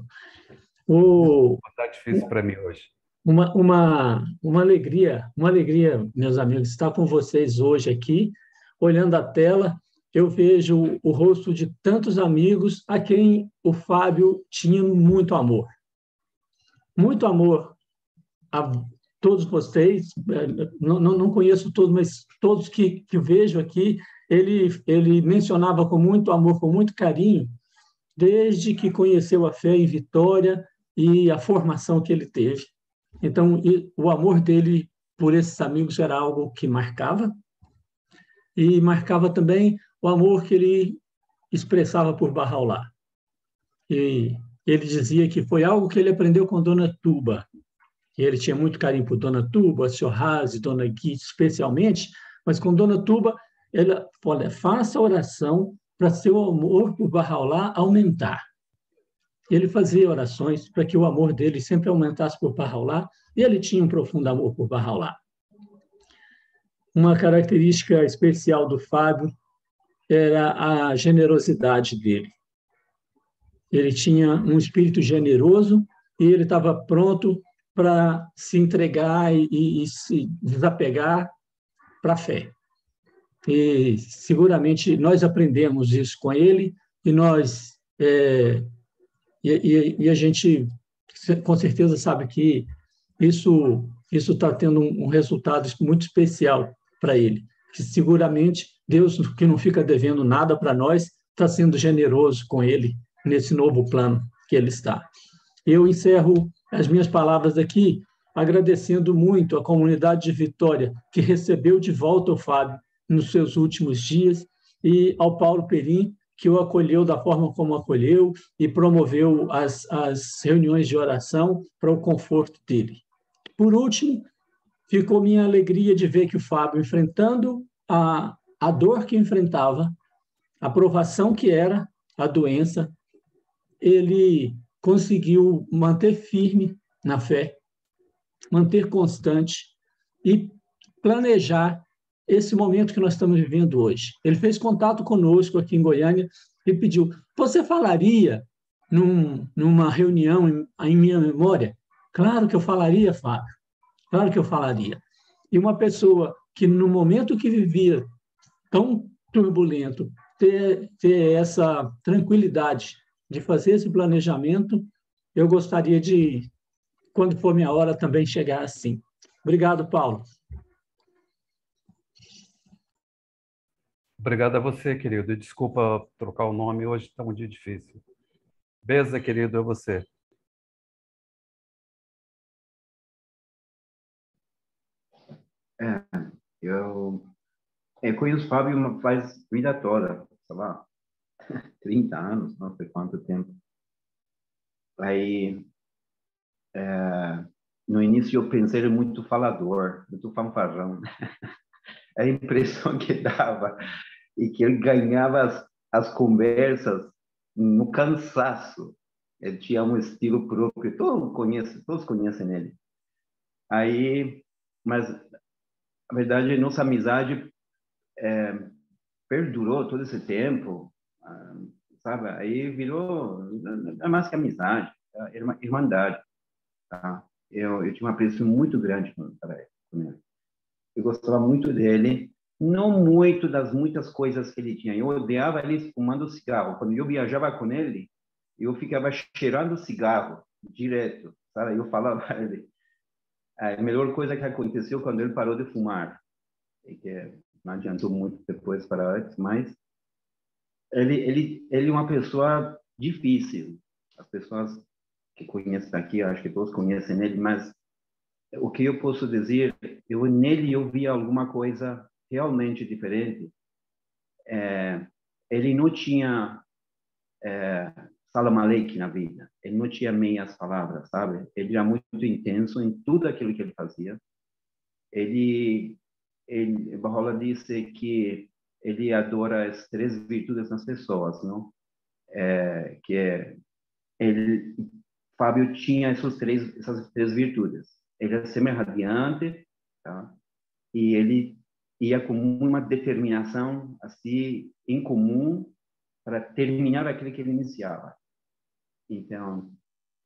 O... Está difícil para mim hoje. Uma, uma, uma alegria, uma alegria, meus amigos, estar com vocês hoje aqui, olhando a tela eu vejo o rosto de tantos amigos a quem o Fábio tinha muito amor. Muito amor a todos vocês, não, não conheço todos, mas todos que, que vejo aqui, ele, ele mencionava com muito amor, com muito carinho, desde que conheceu a fé em Vitória e a formação que ele teve. Então, o amor dele por esses amigos era algo que marcava, e marcava também o amor que ele expressava por Bahá'u'lláh. E ele dizia que foi algo que ele aprendeu com Dona Tuba. E ele tinha muito carinho por Dona Tuba, Sr. Dona Gui, especialmente, mas com Dona Tuba, ele falou, faça oração para seu amor por Bahá'u'lláh aumentar. Ele fazia orações para que o amor dele sempre aumentasse por Bahá'u'lláh, e ele tinha um profundo amor por Bahá'u'lláh. Uma característica especial do Fábio era a generosidade dele. Ele tinha um espírito generoso e ele estava pronto para se entregar e, e, e se desapegar para a fé. E seguramente nós aprendemos isso com ele e nós é, e, e, a gente com certeza sabe que isso isso está tendo um resultado muito especial para ele, que seguramente Deus, que não fica devendo nada para nós, está sendo generoso com ele nesse novo plano que ele está. Eu encerro as minhas palavras aqui agradecendo muito a comunidade de Vitória, que recebeu de volta o Fábio nos seus últimos dias, e ao Paulo Perim, que o acolheu da forma como acolheu e promoveu as, as reuniões de oração para o conforto dele. Por último, ficou minha alegria de ver que o Fábio, enfrentando a, a dor que enfrentava, a provação que era a doença, ele conseguiu manter firme na fé, manter constante e planejar esse momento que nós estamos vivendo hoje. Ele fez contato conosco aqui em Goiânia e pediu: Você falaria num, numa reunião em, em minha memória? Claro que eu falaria, Fábio. Claro que eu falaria. E uma pessoa que, no momento que vivia tão turbulento, ter, ter essa tranquilidade de fazer esse planejamento, eu gostaria de, quando for minha hora, também chegar assim. Obrigado, Paulo. Obrigado a você, querido. Desculpa trocar o nome, hoje está um dia difícil. Beza, querido, é você. É, eu eu conheço o Fábio faz vida toda, sei lá, 30 anos, não sei quanto tempo. Aí, é, no início eu pensei ele muito falador, muito fanfarrão. a impressão que dava e que ele ganhava as, as conversas no cansaço. Ele tinha um estilo próprio, todos conhecem, todos conhecem ele. Aí, mas a verdade, nossa amizade é, perdurou todo esse tempo, ah, sabe? Aí virou é mais que amizade, é uma irmandade, tá? Eu, eu tinha um apreço muito grande para ele. Eu gostava muito dele, não muito das muitas coisas que ele tinha. Eu odiava ele fumando cigarro. Quando eu viajava com ele, eu ficava cheirando cigarro direto, sabe? Eu falava para ele, a melhor coisa que aconteceu quando ele parou de fumar, e que não adiantou muito depois para antes, mas ele ele ele é uma pessoa difícil. As pessoas que conhecem daqui, acho que todos conhecem ele, mas o que eu posso dizer, eu nele eu vi alguma coisa realmente diferente. É, ele não tinha é, salam aleik na vida, ele não tinha meias palavras, sabe? Ele era muito intenso em tudo aquilo que ele fazia. Ele, ele disse que ele adora as três virtudes nas pessoas, não? É, que é ele Fábio tinha essas três essas três virtudes. Ele é semi-radiante, tá? E ele ia com uma determinação assim incomum para terminar aquilo que ele iniciava. Então,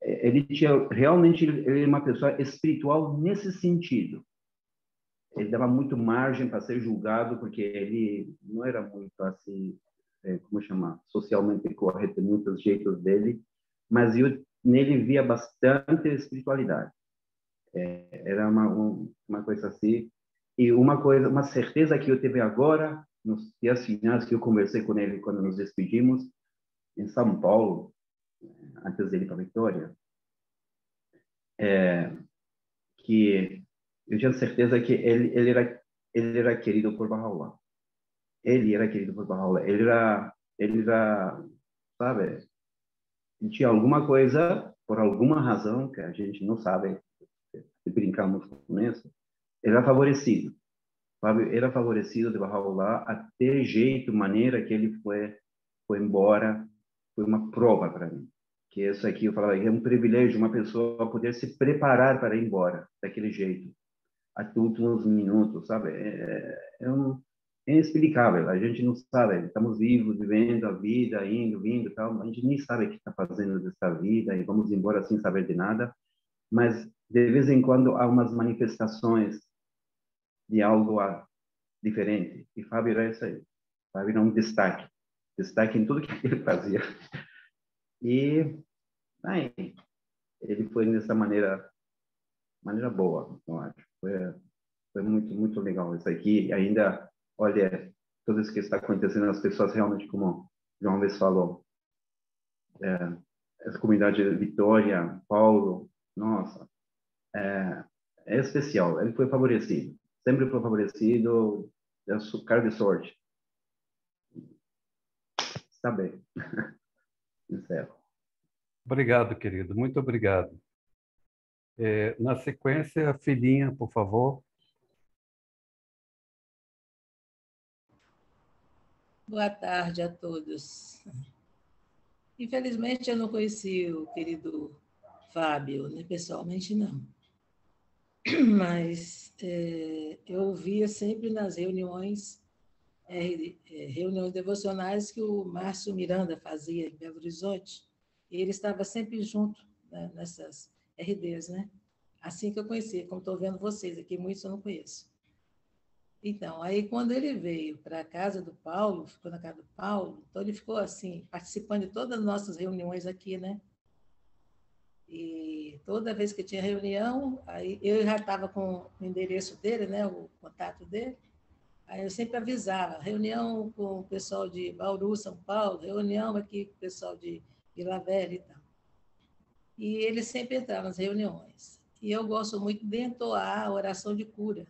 é, ele tinha realmente ele é uma pessoa espiritual nesse sentido. Ele dava muito margem para ser julgado porque ele não era muito assim, é, como chamar, socialmente correto em muitos jeitos dele, mas eu nele via bastante espiritualidade. É, era uma, uma coisa assim. E uma coisa, uma certeza que eu tive agora, nos dias finais que eu conversei com ele quando nos despedimos, em São Paulo, antes dele para Vitória, é, que eu tinha certeza que ele, ele, era, ele era querido por Bahá'u'lláh. Ele era querido por Bahá'u'lláh. Ele era, ele era, sabe, tinha alguma coisa, por alguma razão, que a gente não sabe, se brincamos com isso, era favorecido. Era favorecido de Bahá'u'lláh a ter jeito, maneira que ele foi, foi embora, foi uma prova para mim. Que isso aqui, eu falava, é um privilégio uma pessoa poder se preparar para ir embora daquele jeito, até últimos minutos, sabe? É, é, é um, é inexplicável. A gente não sabe. Estamos vivos, vivendo a vida, indo, vindo, tal. A gente nem sabe o que está fazendo dessa vida e vamos embora sem saber de nada. Mas de vez em quando há umas manifestações de algo diferente. E Fábio era isso aí. Fábio era um destaque, destaque em tudo que ele fazia. E aí, ele foi dessa maneira, maneira boa, eu acho. Foi, foi muito, muito legal isso aqui. Ainda olha, tudo isso que está acontecendo, as pessoas realmente, como João Alves falou, é, essa comunidade de Vitória, Paulo, nossa, é, é, especial. Ele foi favorecido, sempre foi favorecido, é cara de sorte. Está bem. Encerro. Obrigado, querido. Muito obrigado. É, na sequência, a filhinha, por favor. Boa tarde a todos. Infelizmente, eu não conheci o querido Fábio, né? pessoalmente não. Mas é, eu ouvia sempre nas reuniões, é, é, reuniões devocionais que o Márcio Miranda fazia em Belo Horizonte, e ele estava sempre junto né, nessas RDs, né? Assim que eu conheci, como estou vendo vocês aqui, muitos eu não conheço. Então, aí quando ele veio para a casa do Paulo, ficou na casa do Paulo, então ele ficou assim, participando de todas as nossas reuniões aqui, né? E toda vez que tinha reunião, aí eu já estava com o endereço dele, né, o contato dele. Aí eu sempre avisava, reunião com o pessoal de Bauru, São Paulo, reunião aqui com o pessoal de Vila Velha e tal. E ele sempre entrava nas reuniões. E eu gosto muito de entoar a oração de cura.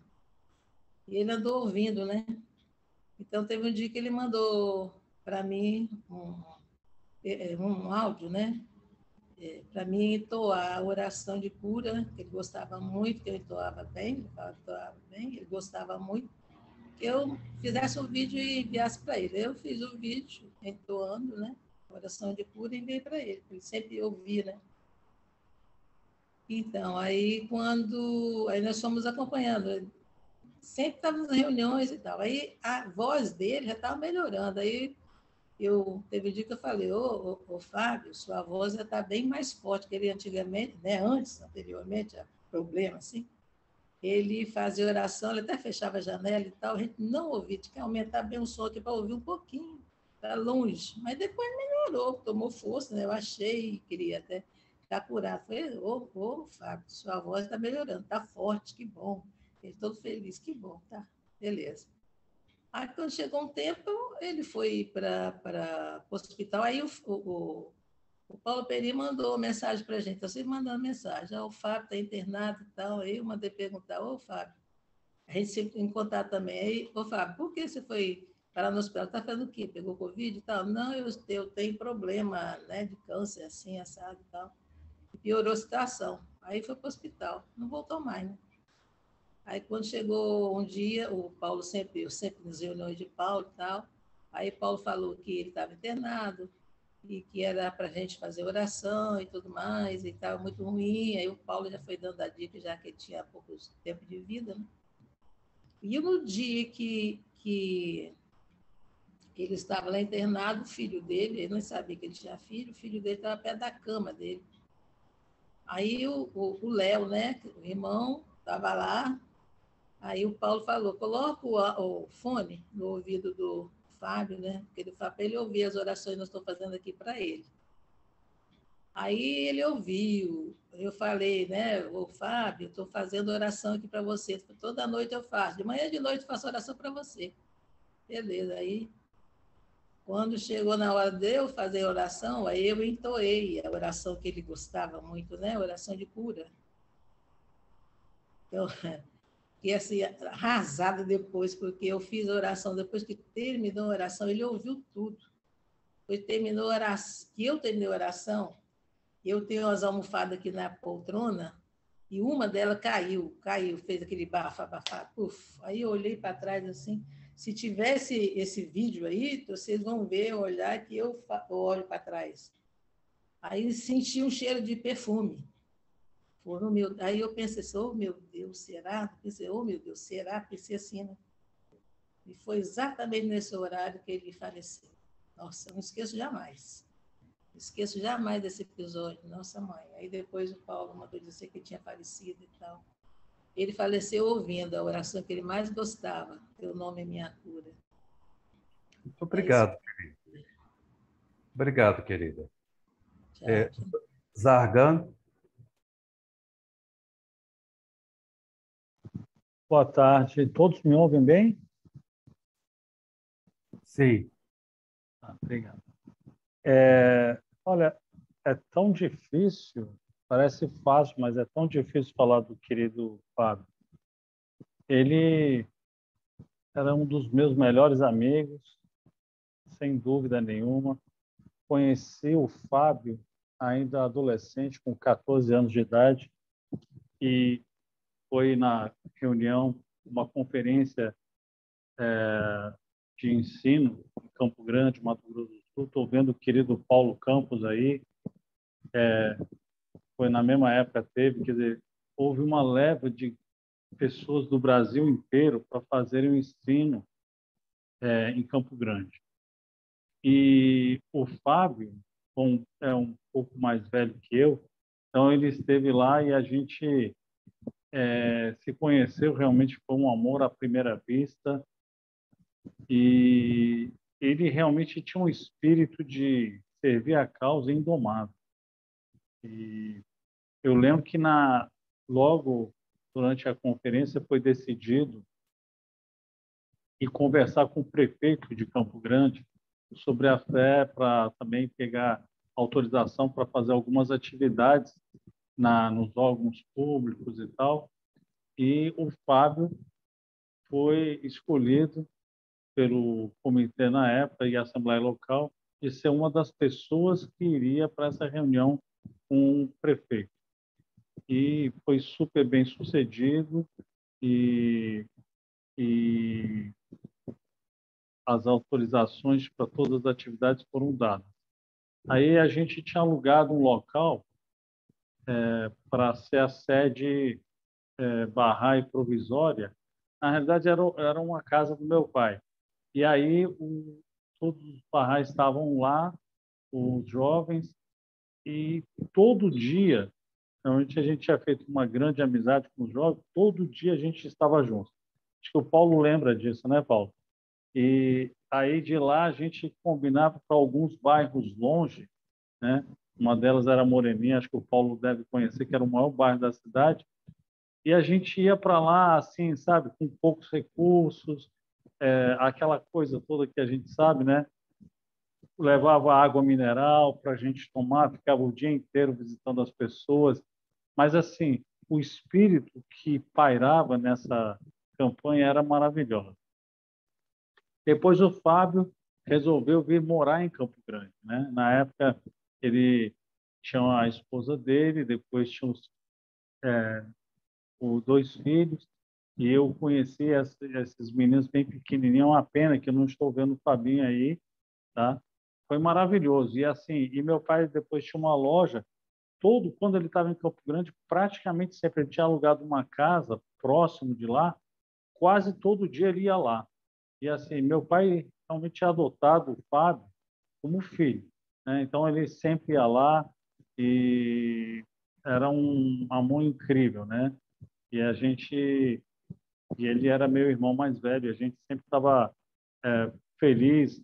E ele andou ouvindo, né? Então, teve um dia que ele mandou para mim um, é, um áudio, né? É, para mim entoar a oração de cura, que ele gostava muito, que eu entoava bem, entoava bem, ele gostava muito, que eu fizesse um vídeo e enviasse para ele. Eu fiz o um vídeo entoando, né? Oração de cura e enviei para ele, ele sempre ouvia, né? Então, aí quando. Aí nós fomos acompanhando, sempre estávamos nas reuniões e tal. Aí a voz dele já estava melhorando. Aí eu teve um dia que eu falei, ô, ô, ô Fábio, sua voz já está bem mais forte que ele antigamente, né? Antes, anteriormente, problema assim. Ele fazia oração, ele até fechava a janela e tal, a gente não ouvia, tinha que aumentar bem o som aqui para ouvir um pouquinho, está longe. Mas depois melhorou, tomou força, né? Eu achei, queria até está curado. Falei, ô, ô, Fábio, sua voz está melhorando, está forte, que bom. Ele todo feliz, que bom, tá? Beleza. Aí, quando chegou um tempo, ele foi para o hospital. Aí, o, o, o Paulo Peri mandou mensagem para a gente. Eu sempre mandando mensagem. Ah, o Fábio está internado e tal. Aí, eu mandei perguntar: Ô, Fábio, a gente em contato também. Aí, ô, Fábio, por que você foi parar no hospital? Está fazendo o quê? Pegou Covid e tal? Não, eu, eu tenho problema né, de câncer, assim, assado e tal piorou a situação. Aí foi para o hospital, não voltou mais, né? Aí quando chegou um dia, o Paulo sempre, eu sempre nos reuniões de Paulo e tal, aí Paulo falou que ele estava internado e que era para a gente fazer oração e tudo mais, e estava muito ruim. Aí o Paulo já foi dando a dica, já que ele tinha pouco tempo de vida, né? E no dia que, que ele estava lá internado, o filho dele, ele não sabia que ele tinha filho, o filho dele estava perto da cama dele. Aí o Léo, né, o irmão, estava lá. Aí o Paulo falou: coloca o, o, fone no ouvido do Fábio, né? Porque ele fala para ele ouvir as orações que nós estou fazendo aqui para ele. Aí ele ouviu. Eu falei, né, ô Fábio, estou fazendo oração aqui para você. Toda noite eu faço. De manhã e de noite eu faço oração para você. Beleza. Aí quando chegou na hora de eu fazer a oração, aí eu entoei a oração que ele gostava muito, né? Oração de cura. Então, e assim, arrasada depois, porque eu fiz a oração, depois que terminou a oração, ele ouviu tudo. Depois terminou a oração, que eu terminei a oração, eu tenho as almofadas aqui na poltrona, e uma delas caiu, caiu, fez aquele bafo, abafado. Aí eu olhei para trás assim, se tivesse esse vídeo aí, vocês vão ver, olhar que eu olho para trás. Aí senti um cheiro de perfume. Meu, aí eu pensei assim, oh meu Deus, será? Pensei, oh meu Deus, será? Pensei assim, né? E foi exatamente nesse horário que ele faleceu. Nossa, não esqueço jamais. Não esqueço jamais desse episódio, nossa mãe. Aí depois o Paulo mandou dizer que tinha falecido e tal. Ele faleceu ouvindo a oração que ele mais gostava, Teu nome é minha cura. Muito obrigado, é querida. Obrigado, querida. Tchau, é, Zargan. Boa tarde. Todos me ouvem bem? Sim. Ah, obrigado. É, olha, é tão difícil Parece fácil, mas é tão difícil falar do querido Fábio. Ele era um dos meus melhores amigos, sem dúvida nenhuma. Conheci o Fábio ainda adolescente, com 14 anos de idade, e foi na reunião, uma conferência é, de ensino em Campo Grande, Mato Grosso do Sul. Estou vendo o querido Paulo Campos aí, é, foi na mesma época teve, quer dizer, houve uma leva de pessoas do Brasil inteiro para fazerem o ensino é, em Campo Grande. E o Fábio um, é um pouco mais velho que eu, então ele esteve lá e a gente é, se conheceu, realmente foi um amor à primeira vista. E ele realmente tinha um espírito de servir a causa indomável. E eu lembro que na logo durante a conferência foi decidido e conversar com o prefeito de Campo Grande sobre a fé para também pegar autorização para fazer algumas atividades na nos órgãos públicos e tal. E o Fábio foi escolhido pelo comitê na época e a Assembleia Local de ser uma das pessoas que iria para essa reunião com o prefeito. E foi super bem sucedido e, e as autorizações para todas as atividades foram dadas. Aí a gente tinha alugado um local é, para ser a sede é, barra provisória. Na realidade, era, era uma casa do meu pai. E aí o, todos os barrais estavam lá, os jovens, e todo dia, realmente a gente tinha feito uma grande amizade com os jovens, todo dia a gente estava junto. Acho que o Paulo lembra disso, né, Paulo? E aí de lá a gente combinava para alguns bairros longe, né? Uma delas era Moreninha, acho que o Paulo deve conhecer, que era o maior bairro da cidade. E a gente ia para lá, assim, sabe, com poucos recursos, é, aquela coisa toda que a gente sabe, né? Levava água mineral para a gente tomar, ficava o dia inteiro visitando as pessoas. Mas, assim, o espírito que pairava nessa campanha era maravilhoso. Depois o Fábio resolveu vir morar em Campo Grande. Né? Na época, ele tinha a esposa dele, depois tinha os, é, os dois filhos, e eu conheci esses meninos bem pequenininhos. É uma pena que eu não estou vendo o Fabinho aí, tá? Foi maravilhoso. E assim, e meu pai depois tinha uma loja. Todo quando ele estava em Campo Grande, praticamente sempre ele tinha alugado uma casa próximo de lá. Quase todo dia ele ia lá. E assim, meu pai realmente tinha adotado o Fábio como filho. Né? Então ele sempre ia lá e era um amor incrível, né? E a gente e ele era meu irmão mais velho, a gente sempre estava é, feliz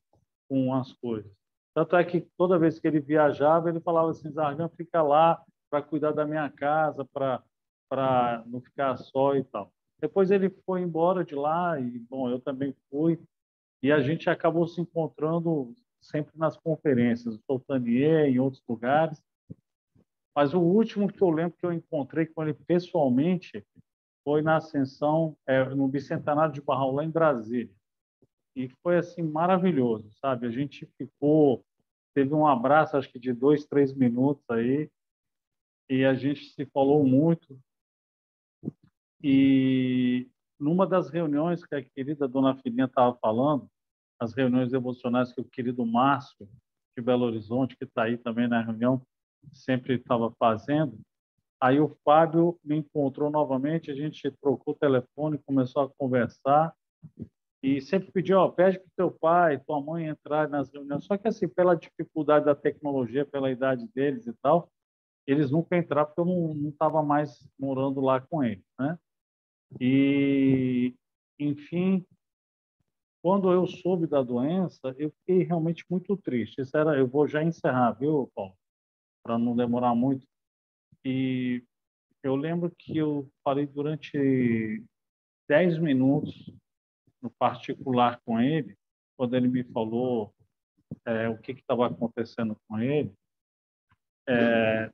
com as coisas. Tanto é que toda vez que ele viajava, ele falava assim: Zargan, fica lá para cuidar da minha casa, para para não ficar só e tal. Depois ele foi embora de lá e bom, eu também fui e a gente acabou se encontrando sempre nas conferências, no Soltanier, em outros lugares. Mas o último que eu lembro que eu encontrei com ele pessoalmente foi na ascensão, é, no Bicentenário de Barral, lá em Brasília. E foi, assim, maravilhoso, sabe? A gente ficou, teve um abraço, acho que de dois, três minutos aí, e a gente se falou muito. E numa das reuniões que a querida dona Filhinha estava falando, as reuniões devocionais que o querido Márcio de Belo Horizonte, que está aí também na reunião, sempre estava fazendo, Aí o Fábio me encontrou novamente, a gente trocou o telefone, começou a conversar e sempre pediu, ó, pede para teu pai, tua mãe entrar nas reuniões. Só que assim, pela dificuldade da tecnologia, pela idade deles e tal, eles nunca entraram porque eu não estava mais morando lá com eles, né? E, enfim, quando eu soube da doença, eu fiquei realmente muito triste. Isso era, eu vou já encerrar, viu, Paulo? Para não demorar muito. E eu lembro que eu falei durante 10 minutos no particular com ele, quando ele me falou é, o que estava acontecendo com ele. É,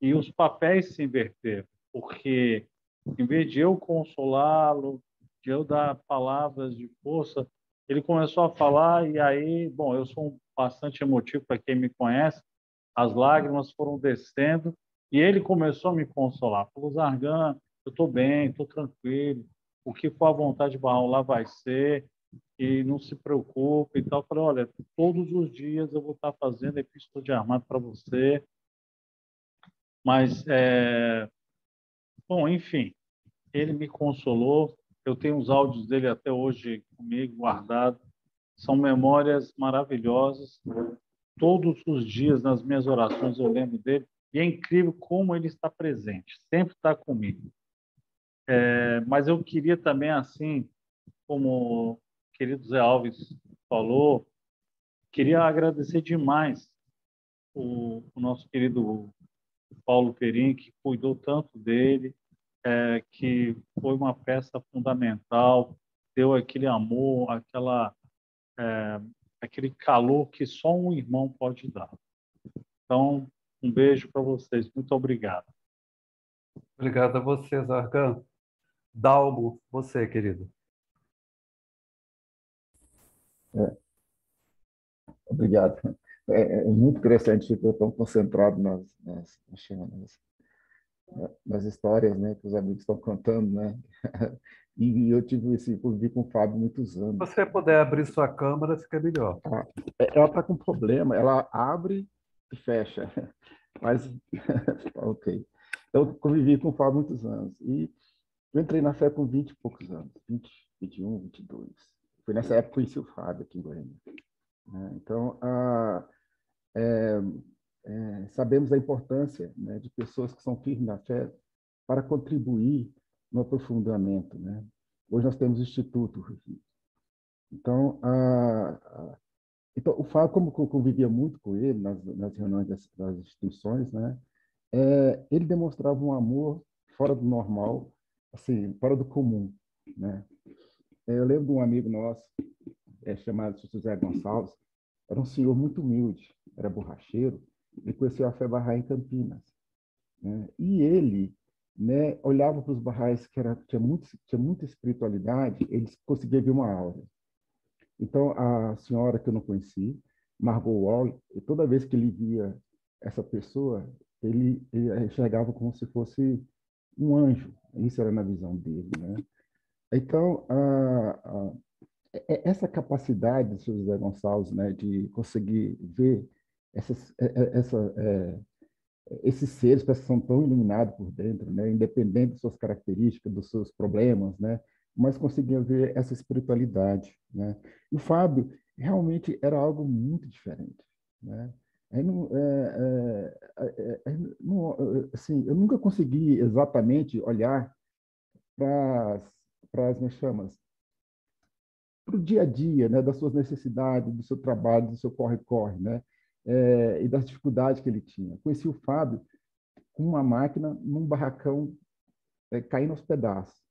e os papéis se inverteram, porque em vez de eu consolá-lo, de eu dar palavras de força, ele começou a falar e aí, bom, eu sou bastante emotivo para quem me conhece, as lágrimas foram descendo e ele começou a me consolar. Falou, Zargan, eu estou bem, estou tranquilo. O que for a vontade de lá vai ser. E não se preocupe e tal. Falei, olha, todos os dias eu vou estar fazendo epístola de armado para você. Mas, é... bom, enfim, ele me consolou. Eu tenho os áudios dele até hoje comigo guardados. São memórias maravilhosas. Todos os dias, nas minhas orações, eu lembro dele. E é incrível como ele está presente, sempre está comigo. É, mas eu queria também, assim, como o querido Zé Alves falou, queria agradecer demais o, o nosso querido Paulo Perim, que cuidou tanto dele, é, que foi uma peça fundamental, deu aquele amor, aquela, é, aquele calor que só um irmão pode dar. Então, um beijo para vocês. Muito obrigado. Obrigado a você, Zargan. Dalmo, você, querido. É. Obrigado. é, é, muito interessante, ficou tão concentrado nas, nas, nas, nas histórias né, que os amigos estão contando, né? E eu tive esse convívio com o Fábio muitos anos. Se você puder abrir sua câmera, fica melhor. Ah, ela está com problema, ela abre e fecha. Mas, ok. Eu convivi com o Fábio muitos anos. E eu entrei na fé com 20 e poucos anos, 20, 21, 22. Foi nessa época que conheci o Fábio aqui em Goiânia. Né? Então, a, é, é, sabemos da importância né, de pessoas que são firmes na fé para contribuir no aprofundamento. Né? Hoje nós temos o Instituto. Então, a, a, então o Fábio, como eu convivia muito com ele nas, nas reuniões das, das instituições, né, é, ele demonstrava um amor fora do normal, assim, fora do comum. Né? É, eu lembro de um amigo nosso, é, chamado José Gonçalves, era um senhor muito humilde, era borracheiro, ele conheceu a fé Bahá'í em Campinas. Né? E ele né, olhava para os barrais que era, tinha, muito, tinha muita espiritualidade, eles conseguiam ver uma aura. Então, a senhora que eu não conheci, Margot Wall, toda vez que ele via essa pessoa, ele, ele enxergava como se fosse um anjo. Isso era na visão dele, né? Então, a, a, essa capacidade do José Gonçalves, né, de conseguir ver essas, essa, é, esses seres que são tão iluminados por dentro, né, independente de suas características, dos seus problemas, né, mas conseguiam ver essa espiritualidade, né. E o Fábio realmente era algo muito diferente, né. Não, é, é, é, não, assim, eu nunca consegui exatamente olhar para as minhas chamas, para o dia a dia, né, das suas necessidades, do seu trabalho, do seu corre-corre, né? É, e das dificuldades que ele tinha. Conheci o Fábio com uma máquina num barracão é, caindo aos pedaços.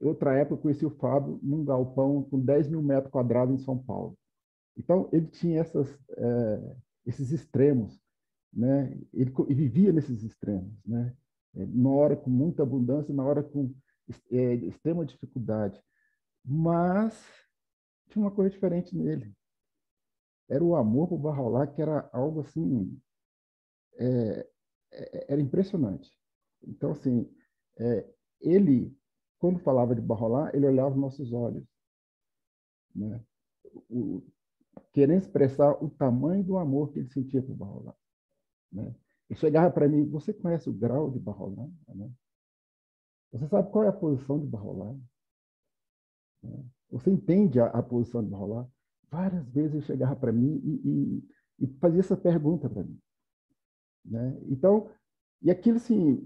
Outra época, conheci o Fábio num galpão com 10 mil metros quadrados em São Paulo. Então, ele tinha essas, é, esses extremos, né? ele, ele vivia nesses extremos, né? É, na hora com muita abundância, na hora com é, extrema dificuldade. Mas tinha uma coisa diferente nele era o amor por Barrolá, que era algo assim, é, é, era impressionante. Então, assim, é, ele, quando falava de Barrolá, ele olhava nos nossos olhos, né? O, querendo expressar o tamanho do amor que ele sentia por Barrolá. Né? Ele chegava para mim, você conhece o grau de Barrolá? Né? Você sabe qual é a posição de Barrolá? Né? Você entende a, a posição de Barrolá? Várias vezes ele chegava para mim e, e, e, fazia essa pergunta para mim. Né? Então, e aquilo assim,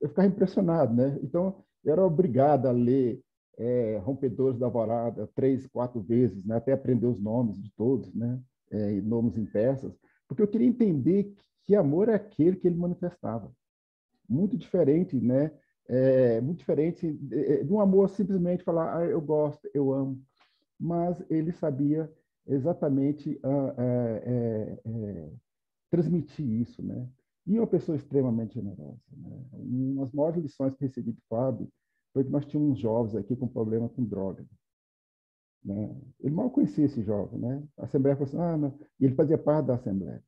eu ficava impressionado. Né? Então, eu era obrigado a ler é, Rompedores da Alvorada três, quatro vezes, né? até aprender os nomes de todos, né? É, nomes em peças, porque eu queria entender que amor é aquele que ele manifestava. Muito diferente, né? É, muito diferente de, um amor simplesmente falar, ah, eu gosto, eu amo mas ele sabia exatamente uh, é, é, transmitir isso, né? E uma pessoa extremamente generosa. Né? Uma das maiores lições que recebi do Fábio foi que nós tínhamos jovens aqui com problema com droga. Né? Ele mal conhecia esse jovem, né? A Assembleia falou assim, ah, não. e ele fazia parte da Assembleia.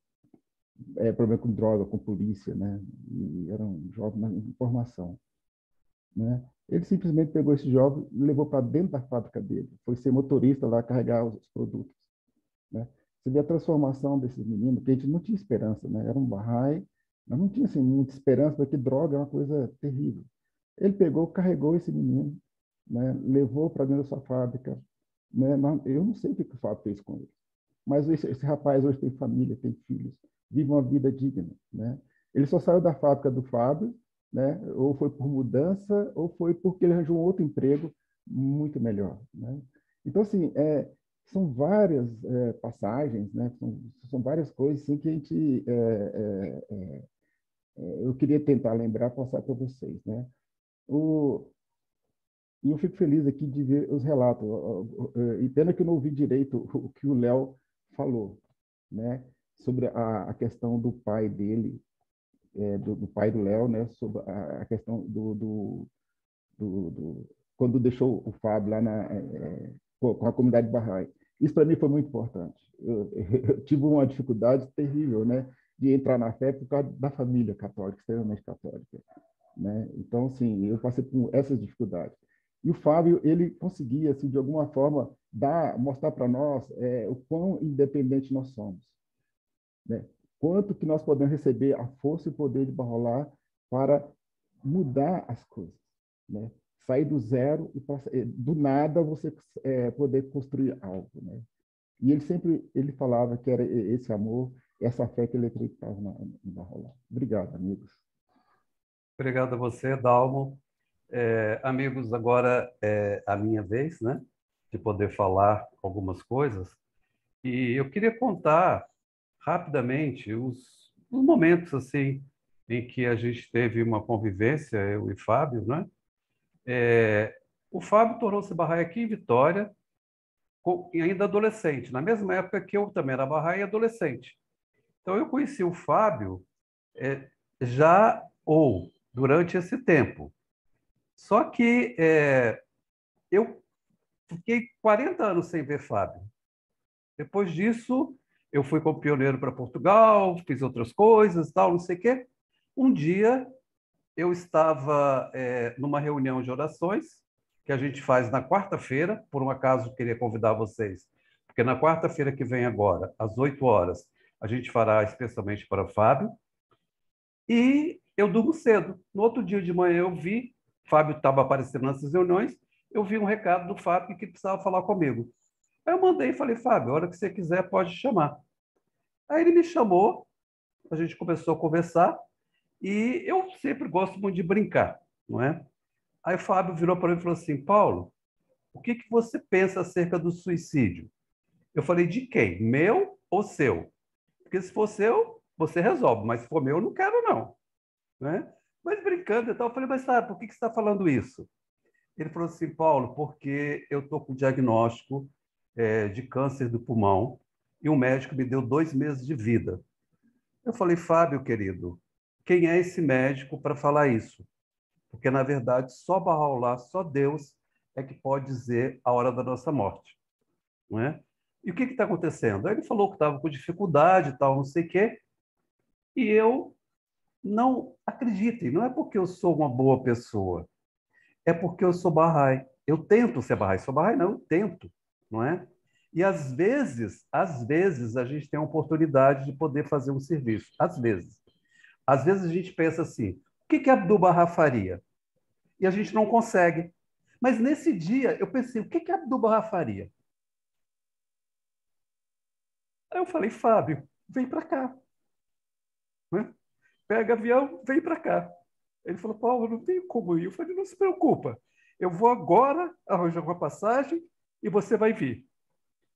É, problema com droga, com polícia, né? E era um jovem na informação, né? Ele simplesmente pegou esse jovem e levou para dentro da fábrica dele. Foi ser motorista lá, carregar os produtos. Né? Você vê a transformação desses meninos, que a gente não tinha esperança, né? Era um barrai, mas não tinha assim, muita esperança, porque droga é uma coisa terrível. Ele pegou, carregou esse menino, né? levou para dentro da sua fábrica. Né? Eu não sei o que o Fábio fez com ele, mas esse, esse rapaz hoje tem família, tem filhos, vive uma vida digna. Né? Ele só saiu da fábrica do Fábio né? ou foi por mudança, ou foi porque ele arranjou um outro emprego muito melhor. Né? Então, assim, é, são várias é, passagens, né? são, são, várias coisas assim, que a gente. É, é, é, é eu queria tentar lembrar, passar para vocês. Né? O, e eu fico feliz aqui de ver os relatos. E pena que eu não ouvi direito o que o Léo falou, né? sobre a, a questão do pai dele é, do, do, pai do Léo, né, sobre a, questão do, do, do, quando deixou o Fábio lá na, é, é com a comunidade Bahá'í. Isso para mim foi muito importante. Eu, eu, tive uma dificuldade terrível, né, de entrar na fé por causa da família católica, extremamente católica, né? Então, sim, eu passei por essas dificuldades. E o Fábio, ele conseguia, assim, de alguma forma, dar, mostrar para nós é, o quão independente nós somos, né? Quanto que nós podemos receber a força e o poder de Barrolar para mudar as coisas, né? Sair do zero e é, do nada você é, poder construir algo, né? E ele sempre ele falava que era esse amor, essa fé que ele acreditava na rolar. Obrigado, amigos. Obrigado a você, Dalmo. É, amigos, agora é a minha vez, né, de poder falar algumas coisas. E eu queria contar rapidamente os, os momentos assim em que a gente teve uma convivência, eu e Fábio, né? É, o Fábio tornou-se barraia aqui em Vitória, ainda adolescente, na mesma época que eu também era barraia e adolescente. Então, eu conheci o Fábio é, já ou durante esse tempo. Só que é, eu fiquei 40 anos sem ver Fábio. Depois disso, eu fui como pioneiro para Portugal, fiz outras coisas, tal, não sei o quê. Um dia, eu estava é, numa reunião de orações que a gente faz na quarta-feira, por um acaso queria convidar vocês, porque na quarta-feira que vem agora, às 8 horas, a gente fará especialmente para o Fábio. E eu durmo cedo. No outro dia de manhã eu vi, Fábio estava aparecendo nessas reuniões, eu vi um recado do Fábio que precisava falar comigo. Aí eu mandei e falei, Fábio, a hora que você quiser pode chamar. Aí ele me chamou, a gente começou a conversar, e eu sempre gosto muito de brincar, não é? Aí o Fábio virou para mim e falou assim, Paulo, o que, que você pensa acerca do suicídio? Eu falei, de quem? Meu ou seu? Porque se for seu, você resolve, mas se for meu, eu não quero, não. Né? Mas brincando e tal, eu falei, mas sabe, por que, que você está falando isso? Ele falou assim, Paulo, porque eu estou com diagnóstico é, de câncer do pulmão e um médico me deu dois meses de vida. Eu falei, Fábio, querido, quem é esse médico para falar isso? Porque, na verdade, só Bahá'u'lláh, só Deus é que pode dizer a hora da nossa morte. Não é? E o que está acontecendo? Ele falou que estava com dificuldade tal, não sei o quê. E eu não acreditem, não é porque eu sou uma boa pessoa, é porque eu sou Bahá'í. Eu tento ser Bahá'í. Sou Bahá'í, não, eu tento, não é? E às vezes, às vezes, a gente tem a oportunidade de poder fazer um serviço. Às vezes. Às vezes a gente pensa assim, o que, que Abdu'l-Bahá faria? E a gente não consegue. Mas nesse dia eu pensei, o que, que Abdu'l-Bahá faria? Aí eu falei, Fábio, vem para cá. Né? Pega avião, vem para cá. Ele falou, Paulo, não tenho como ir. Eu falei, não se preocupa. Eu vou agora arranjar uma passagem e você vai vir.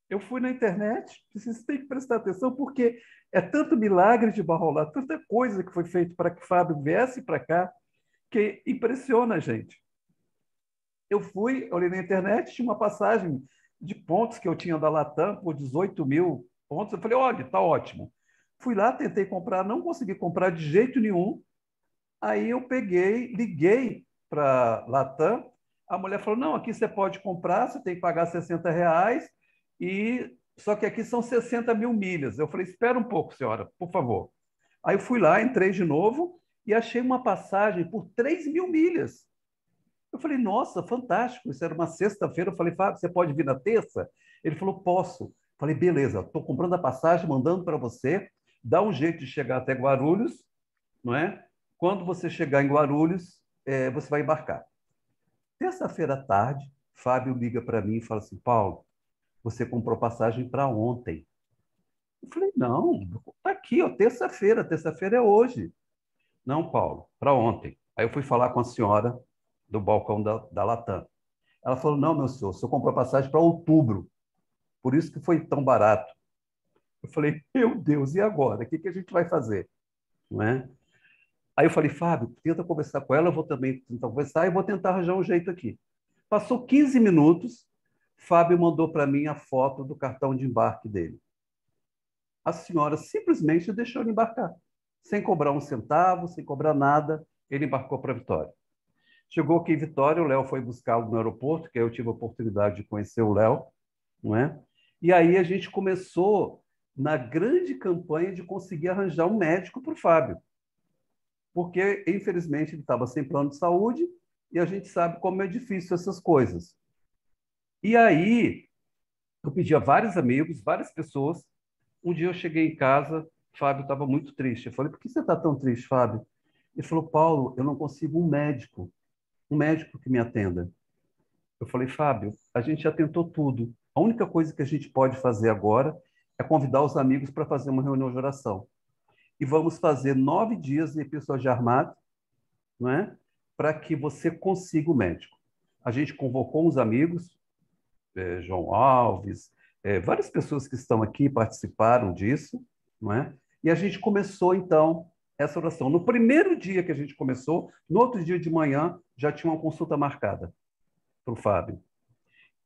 Eu fui na internet, vocês têm que prestar atenção, porque é tanto milagre de Barrolá, tanta coisa que foi feita para que Fábio viesse para cá, que impressiona a gente. Eu fui, olhei na internet, tinha uma passagem de pontos que eu tinha da Latam por 18 mil pontos. Eu falei, olha, está ótimo. Fui lá, tentei comprar, não consegui comprar de jeito nenhum. Aí eu peguei, liguei para Latam. A mulher falou: não, aqui você pode comprar, você tem que pagar 60 reais, e só que aqui são 60 mil milhas. Eu falei: espera um pouco, senhora, por favor. Aí eu fui lá, entrei de novo e achei uma passagem por 3 mil milhas. Eu falei: nossa, fantástico. Isso era uma sexta-feira. Eu falei: Fábio, você pode vir na terça? Ele falou: posso. Falei, beleza, estou comprando a passagem, mandando para você, dá um jeito de chegar até Guarulhos, não é? Quando você chegar em Guarulhos, é, você vai embarcar. Terça-feira à tarde, Fábio liga para mim e fala assim, Paulo, você comprou passagem para ontem. Eu falei, não, está aqui, ó, terça-feira, terça-feira é hoje. Não, Paulo, para ontem. Aí eu fui falar com a senhora do balcão da, da Latam. Ela falou, não, meu senhor, o senhor comprou passagem para outubro. Por isso que foi tão barato. Eu falei, meu Deus, e agora? O que, que a gente vai fazer? Não é? Aí eu falei, Fábio, tenta conversar com ela, eu vou também tentar conversar e vou tentar arranjar um jeito aqui. Passou 15 minutos, Fábio mandou para mim a foto do cartão de embarque dele. A senhora simplesmente deixou ele embarcar, sem cobrar um centavo, sem cobrar nada, ele embarcou para Vitória. Chegou aqui em Vitória, o Léo foi buscá-lo no aeroporto, que aí eu tive a oportunidade de conhecer o Léo, não é? E aí a gente começou na grande campanha de conseguir arranjar um médico para o Fábio. Porque, infelizmente, ele estava sem plano de saúde e a gente sabe como é difícil essas coisas. E aí, eu pedi a vários amigos, várias pessoas. Um dia eu cheguei em casa, Fábio estava muito triste. Eu falei, por que você está tão triste, Fábio? Ele falou, Paulo, eu não consigo um médico, um médico que me atenda. Eu falei, Fábio, a gente já tentou tudo. A única coisa que a gente pode fazer agora é convidar os amigos para fazer uma reunião de oração. E vamos fazer nove dias de epístola de armado, não é? para que você consiga o médico. A gente convocou uns amigos, é, João Alves, é, várias pessoas que estão aqui participaram disso, não é? E a gente começou, então, essa oração. No primeiro dia que a gente começou, no outro dia de manhã, já tinha uma consulta marcada para o Fábio.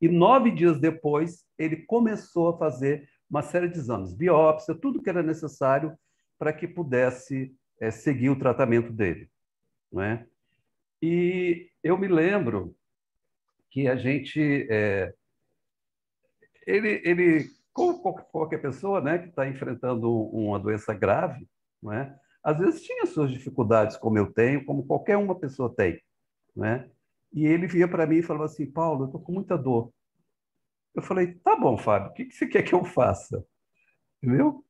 E nove dias depois, ele começou a fazer uma série de exames, biópsia, tudo que era necessário para que pudesse é, seguir o tratamento dele. Não é? E eu me lembro que a gente. É, ele, ele, como qualquer pessoa né, que está enfrentando uma doença grave, não é? às vezes tinha suas dificuldades, como eu tenho, como qualquer uma pessoa tem. Né? E ele vinha para mim e falava assim: Paulo, eu estou com muita dor. Eu falei, tá bom, Fábio, o que, que você quer que eu faça? Entendeu?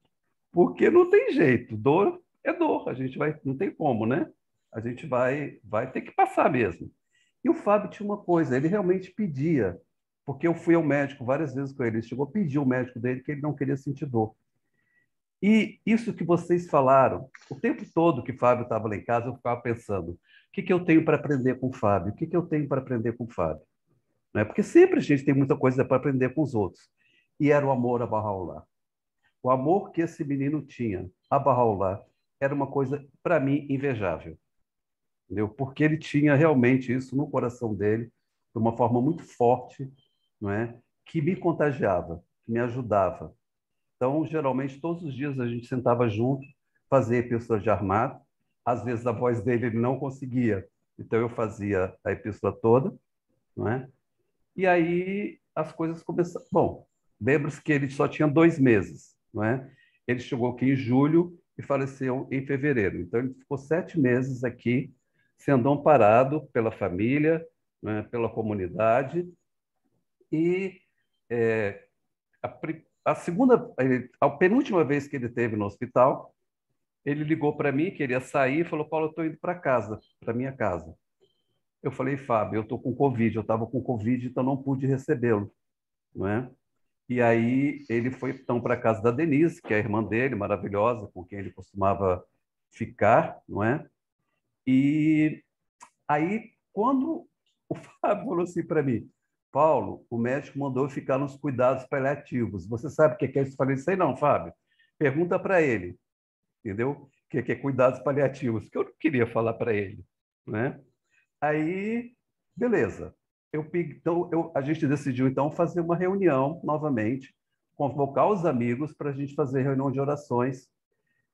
Porque não tem jeito, dor é dor, a gente vai, não tem como, né? A gente vai, vai ter que passar mesmo. E o Fábio tinha uma coisa, ele realmente pedia, porque eu fui ao médico várias vezes com ele, ele chegou a pedir ao médico dele que ele não queria sentir dor. E isso que vocês falaram, o tempo todo que Fábio estava lá em casa, eu ficava pensando: o que, que eu tenho para aprender com o Fábio? O que, que eu tenho para aprender com o Fábio? Né? Porque sempre a gente tem muita coisa para aprender com os outros. E era o amor a Bahá'u'lláh. O amor que esse menino tinha a Bahá'u'lláh era uma coisa, para mim, invejável. Entendeu? Porque ele tinha realmente isso no coração dele, de uma forma muito forte, não é? que me contagiava, que me ajudava. Então, geralmente, todos os dias a gente sentava junto, fazia epístola de armado. Às vezes a voz dele ele não conseguia, então eu fazia a epístola toda, não é? E aí as coisas começaram. Bom, lembra-se que ele só tinha dois meses, não é? Ele chegou aqui em julho e faleceu em fevereiro. Então ele ficou sete meses aqui, sendo amparado pela família, é? pela comunidade. E é, a, a, segunda, a penúltima vez que ele teve no hospital, ele ligou para mim, queria sair, e falou: Paulo, eu estou indo para casa, para minha casa. Eu falei, Fábio, eu estou com Covid, eu estava com Covid, então não pude recebê-lo. Não é? E aí ele foi então para a casa da Denise, que é a irmã dele, maravilhosa, com quem ele costumava ficar, não é? E aí, quando o Fábio falou assim para mim, Paulo, o médico mandou ficar nos cuidados paliativos. Você sabe o que é isso? Eu falei, sei não, Fábio. Pergunta para ele, entendeu? O que é cuidados paliativos? Que eu não queria falar para ele, né? Aí, beleza. Eu, então, eu, a gente decidiu, então, fazer uma reunião novamente, convocar os amigos para a gente fazer reunião de orações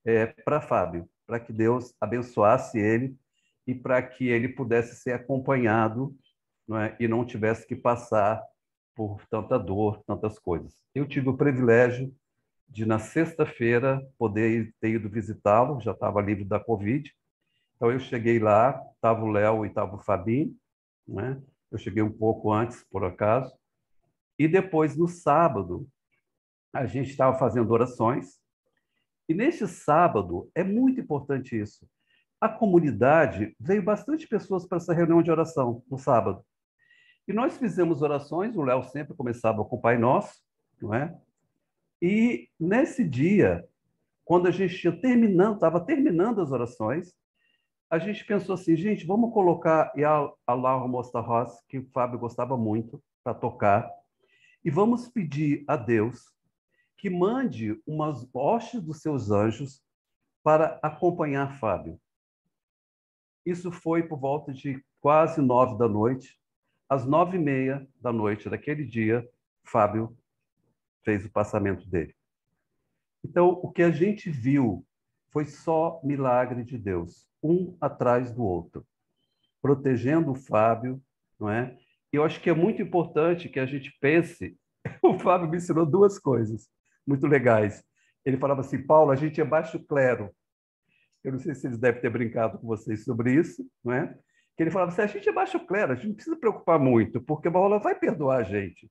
é, para Fábio, para que Deus abençoasse ele e para que ele pudesse ser acompanhado não é? e não tivesse que passar por tanta dor, tantas coisas. Eu tive o privilégio de, na sexta-feira, poder ter ido visitá-lo, já estava livre da Covid, então eu cheguei lá, estava o Léo e estava o Fabinho, né? Eu cheguei um pouco antes, por acaso. E depois, no sábado, a gente estava fazendo orações. E neste sábado, é muito importante isso. A comunidade veio bastante pessoas para essa reunião de oração no sábado. E nós fizemos orações, o Léo sempre começava com o Pai Nosso, não é? E nesse dia, quando a gente tinha terminando, estava terminando as orações, a gente pensou assim, gente, vamos colocar Allah Mostahoz, que o Fábio gostava muito, para tocar, e vamos pedir a Deus que mande umas hostes dos seus anjos para acompanhar Fábio. Isso foi por volta de quase nove da noite. Às nove e meia da noite daquele dia, Fábio fez o passamento dele. Então, o que a gente viu foi só milagre de Deus um atrás do outro, protegendo o Fábio, não é? E eu acho que é muito importante que a gente pense o Fábio me ensinou duas coisas muito legais. Ele falava assim, Paulo, a gente é baixo clero. Eu não sei se eles devem ter brincado com vocês sobre isso, não é? Que ele falava assim, a gente é baixo clero, a gente não precisa preocupar muito, porque a Paula vai perdoar a gente.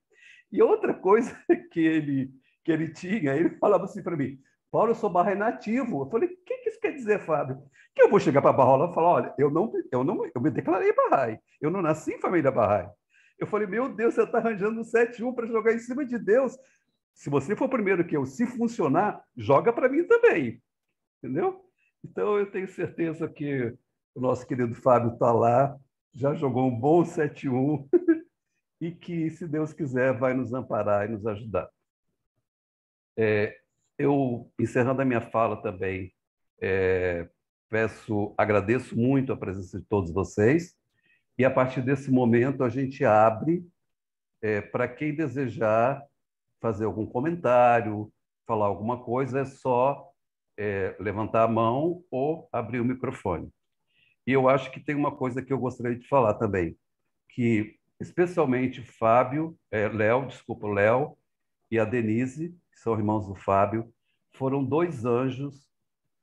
E outra coisa que ele que ele tinha, ele falava assim para mim, Paulo, eu sou barra nativo. Eu falei, o que, que isso quer dizer, Fábio? Que eu vou chegar para a Barrola e falar, olha, eu não, eu não, eu me declarei Barrai, eu não nasci em família Barrai. Eu falei, meu Deus, você está arranjando um 7-1 para jogar em cima de Deus. Se você for primeiro que eu, se funcionar, joga para mim também. Entendeu? Então, eu tenho certeza que o nosso querido Fábio está lá, já jogou um bom 7-1 e que, se Deus quiser, vai nos amparar e nos ajudar. É, eu, encerrando a minha fala também, é, peço, agradeço muito a presença de todos vocês e a partir desse momento a gente abre é, para quem desejar fazer algum comentário, falar alguma coisa, é só é, levantar a mão ou abrir o microfone. E eu acho que tem uma coisa que eu gostaria de falar também, que especialmente Fábio, é, Léo, desculpa, Léo e a Denise, que são irmãos do Fábio, foram dois anjos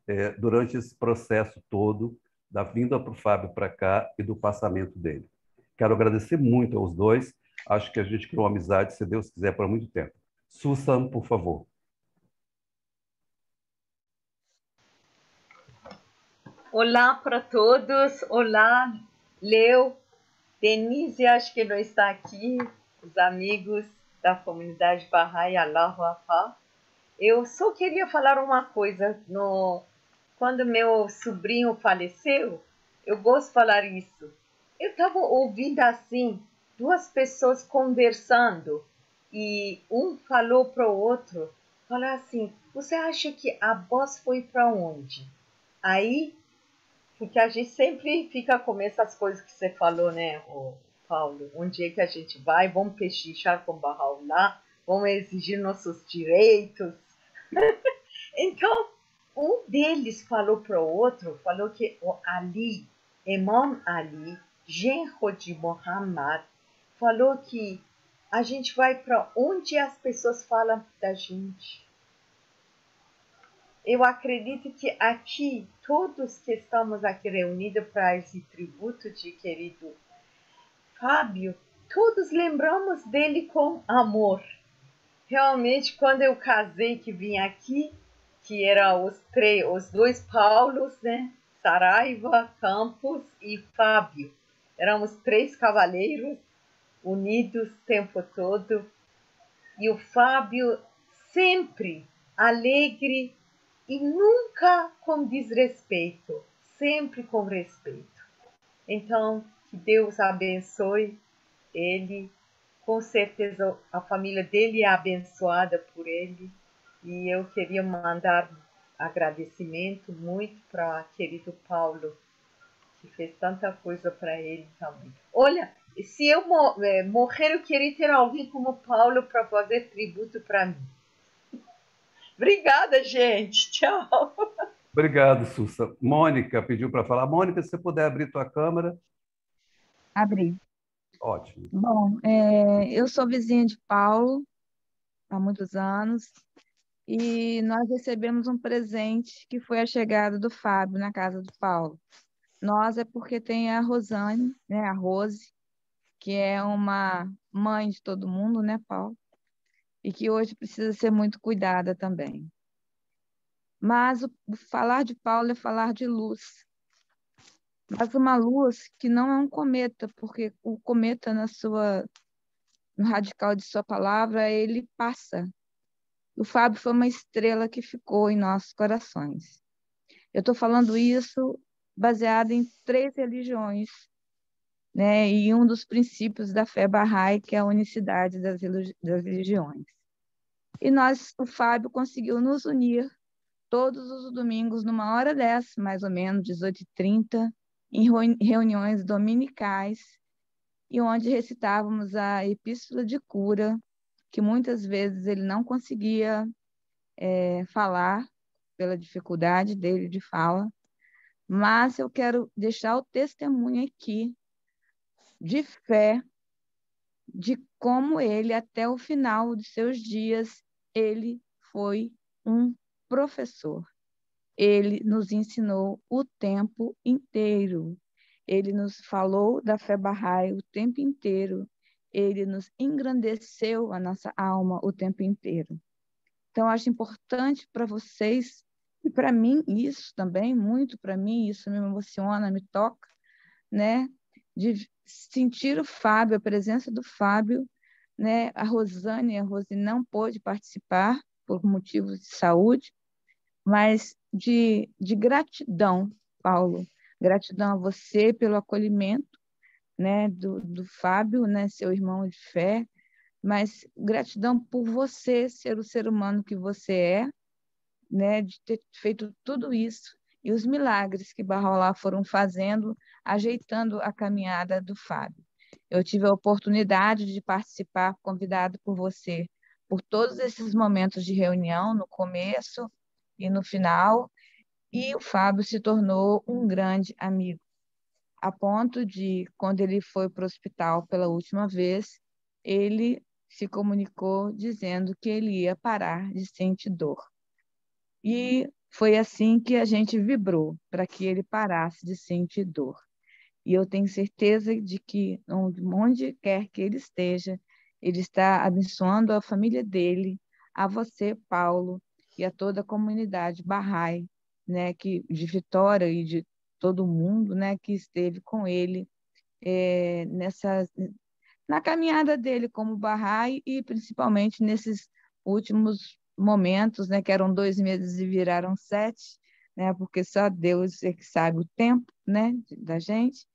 é, durante esse processo todo da vinda para o Fábio para cá e do passamento dele. Quero agradecer muito aos dois. Acho que a gente criou uma amizade, se Deus quiser, por muito tempo. Susan, por favor. Olá para todos. Olá, Leo. Denise, acho que não está aqui. Os amigos da comunidade Bahá'í, Allahu Akbar. Eu só queria falar uma coisa. No, quando meu sobrinho faleceu, eu gosto de falar isso. Eu estava ouvindo assim, duas pessoas conversando e um falou para o outro, falou assim, você acha que a voz foi para onde? Aí, porque a gente sempre fica com essas coisas que você falou, né, Paulo? Onde é que a gente vai? Vamos pechinchar com Barral lá? Vamos exigir nossos direitos? então, um deles falou para o outro, falou que o Ali, Imam Ali, genro de Muhammad, falou que a gente vai para onde as pessoas falam da gente. Eu acredito que aqui, todos que estamos aqui reunidos para esse tributo de querido Fábio, todos lembramos dele com amor realmente quando eu casei que vim aqui, que eram os três, os dois Paulos, né? Saraiva, Campos e Fábio. Éramos três cavaleiros unidos o tempo todo. E o Fábio sempre alegre e nunca com desrespeito, sempre com respeito. Então, que Deus abençoe ele com certeza a família dele é abençoada por ele e eu queria mandar agradecimento muito para querido Paulo que fez tanta coisa para ele também. Olha, se eu é, morrer eu queria ter alguém como Paulo para fazer tributo para mim. Obrigada, gente. Tchau. Obrigado, Sussa. Mônica pediu para falar. Mônica, se você puder abrir tua câmera. Abri. Ótimo. Bom, é, eu sou vizinha de Paulo há muitos anos e nós recebemos um presente que foi a chegada do Fábio na casa do Paulo. Nós é porque tem a Rosane, né, a Rose, que é uma mãe de todo mundo, né, Paulo? E que hoje precisa ser muito cuidada também. Mas o, falar de Paulo é falar de luz mas uma luz que não é um cometa, porque o cometa na sua no radical de sua palavra, ele passa. O Fábio foi uma estrela que ficou em nossos corações. Eu estou falando isso baseado em três religiões, né? E um dos princípios da fé Bahá'í, que é a unicidade das, das religiões. E nós, o Fábio conseguiu nos unir todos os domingos numa hora dessa, mais ou menos, 18h30, em reuniões dominicais e onde recitávamos a epístola de cura, que muitas vezes ele não conseguia é, falar pela dificuldade dele de fala, mas eu quero deixar o testemunho aqui de fé de como ele, até o final de seus dias, ele foi um professor. Ele nos ensinou o tempo inteiro. Ele nos falou da fé Bahá'í o tempo inteiro. Ele nos engrandeceu a nossa alma o tempo inteiro. Então, acho importante para vocês, e para mim isso também, muito para mim, isso me emociona, me toca, né? De sentir o Fábio, a presença do Fábio, né? A Rosane, a Rose não pôde participar por motivos de saúde, mas de, de gratidão, Paulo, gratidão a você pelo acolhimento, né, do, do Fábio, né, seu irmão de fé, mas gratidão por você ser o ser humano que você é, né, de ter feito tudo isso e os milagres que Barrolá foram fazendo, ajeitando a caminhada do Fábio. Eu tive a oportunidade de participar, convidado por você, por todos esses momentos de reunião, no começo e no final, e o Fábio se tornou um grande amigo, a ponto de, quando ele foi para o hospital pela última vez, ele se comunicou dizendo que ele ia parar de sentir dor. E foi assim que a gente vibrou para que ele parasse de sentir dor. E eu tenho certeza de que onde quer que ele esteja, ele está abençoando a família dele, a você, Paulo, e a toda a comunidade Bahá'í, né, que de Vitória e de todo mundo, né, que esteve com ele é, nessa na caminhada dele como Bahá'í e principalmente nesses últimos momentos, né, que eram dois meses e viraram sete, né, porque só Deus é que sabe o tempo, né, da gente.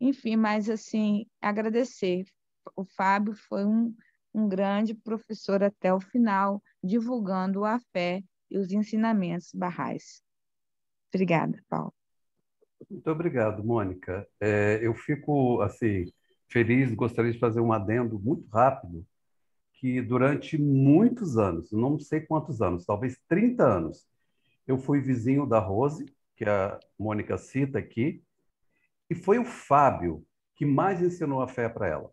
Enfim, mas assim, agradecer. O Fábio foi um, um grande professor até o final, divulgando a fé e os ensinamentos barrais. Obrigada, Paulo. Muito obrigado, Mônica. É, eu fico assim feliz, gostaria de fazer um adendo muito rápido que durante muitos anos, não sei quantos anos, talvez 30 anos, eu fui vizinho da Rose, que a Mônica cita aqui, e foi o Fábio que mais ensinou a fé para ela.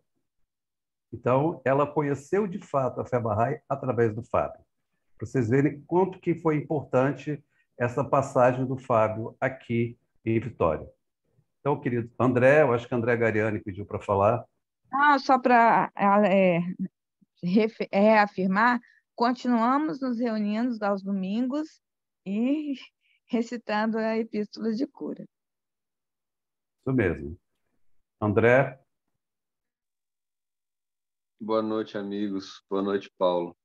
Então, ela conheceu de fato a fé Bahá'í através do Fábio. Para vocês verem quanto que foi importante essa passagem do Fábio aqui em Vitória. Então, querido André, eu acho que André Gariani pediu para falar. Ah, só para é, reafirmar, continuamos nos reunindo aos domingos e recitando a Epístola de Cura. Isso mesmo. André? Boa noite, amigos. Boa noite, Paulo.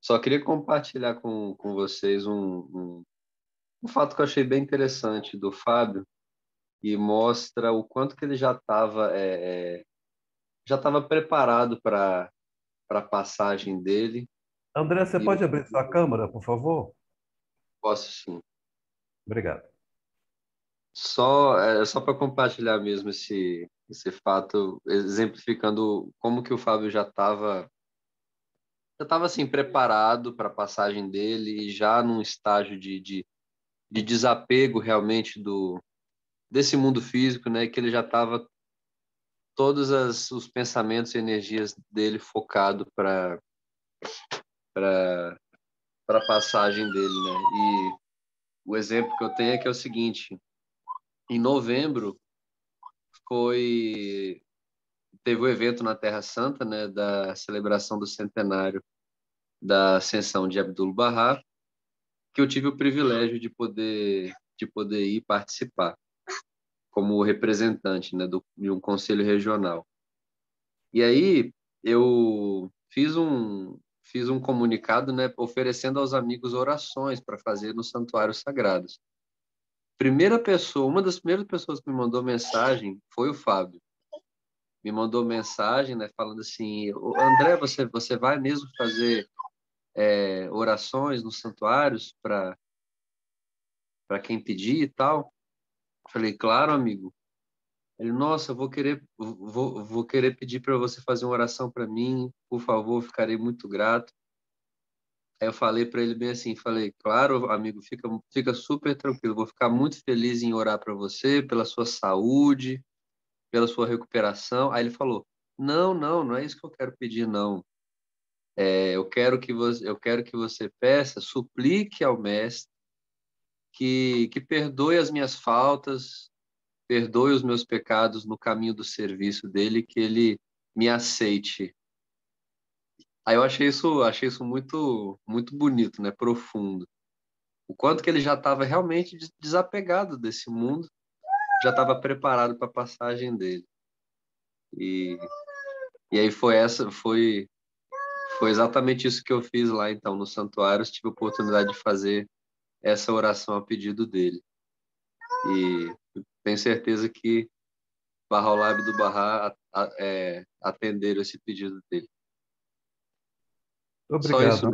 Só queria compartilhar com, com vocês um, um, um fato que eu achei bem interessante do Fábio e mostra o quanto que ele já estava é, é, já estava preparado para para a passagem dele. André, você e... pode abrir sua câmera, por favor? Posso sim. Obrigado. Só, é, só para compartilhar mesmo esse, esse fato, exemplificando como que o Fábio já estava já estava assim preparado para a passagem dele já num estágio de, de, de desapego realmente do desse mundo físico, né? Que ele já estava todos as, os pensamentos e energias dele focado para para a passagem dele, né? E o exemplo que eu tenho é que é o seguinte: em novembro foi teve o evento na Terra Santa, né, da celebração do centenário da ascensão de Abdul Bahá, que eu tive o privilégio de poder de poder ir participar como representante né, do, de um conselho regional. E aí eu fiz um, fiz um comunicado né, oferecendo aos amigos orações para fazer nos santuários sagrados. Primeira pessoa, uma das primeiras pessoas que me mandou mensagem foi o Fábio. Me mandou mensagem, né, falando assim: André, você você vai mesmo fazer é, orações nos santuários para para quem pedir e tal? Falei, claro, amigo. Ele, nossa, vou querer, vou, vou querer pedir para você fazer uma oração para mim, por favor, ficarei muito grato. Aí eu falei para ele bem assim, falei, claro, amigo, fica, fica super tranquilo, vou ficar muito feliz em orar para você, pela sua saúde, pela sua recuperação. Aí ele falou, não, não, não é isso que eu quero pedir, não. É, eu quero que você, eu quero que você peça, suplique ao mestre que que perdoe as minhas faltas, perdoe os meus pecados no caminho do serviço dele, que ele me aceite. Aí eu achei isso, achei isso muito muito bonito, né, profundo. O quanto que ele já estava realmente desapegado desse mundo, já estava preparado para a passagem dele. E e aí foi essa, foi foi exatamente isso que eu fiz lá então no santuário, tive a oportunidade de fazer essa oração a pedido dele. E tenho certeza que Barra do Barra é, atenderam esse pedido dele. Obrigado.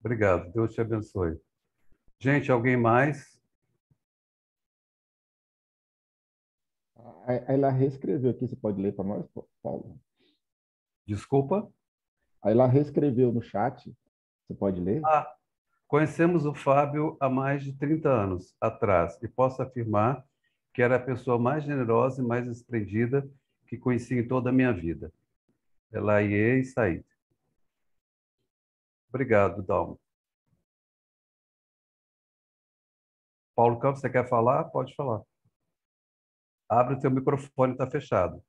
Obrigado. Deus te abençoe. Gente, alguém mais? Ela reescreveu aqui, você pode ler para nós, Paulo? Desculpa? Ela reescreveu no chat, você pode ler? Ah, conhecemos o Fábio há mais de 30 anos atrás e posso afirmar que era a pessoa mais generosa e mais desprendida que conheci em toda a minha vida. Elaie e Said. Obrigado, Dalmo. Paulo Campos, você quer falar? Pode falar. Abre o teu microfone, está fechado.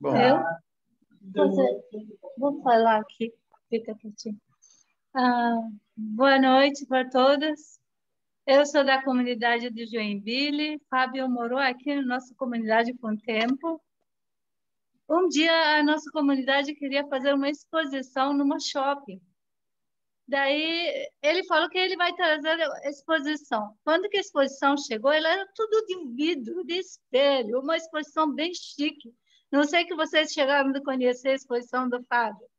Bom, eu vou falar aqui, fica. Ah, boa noite para todos. Eu sou da comunidade de Joinville. Fábio morou aqui na nossa comunidade por um tempo. Um dia a nossa comunidade queria fazer uma exposição numa shopping. Daí ele falou que ele vai trazer a exposição. Quando que a exposição chegou, ela era tudo de vidro, de espelho, uma exposição bem chique. Não sei que vocês chegaram a conhecer a exposição do Fábio.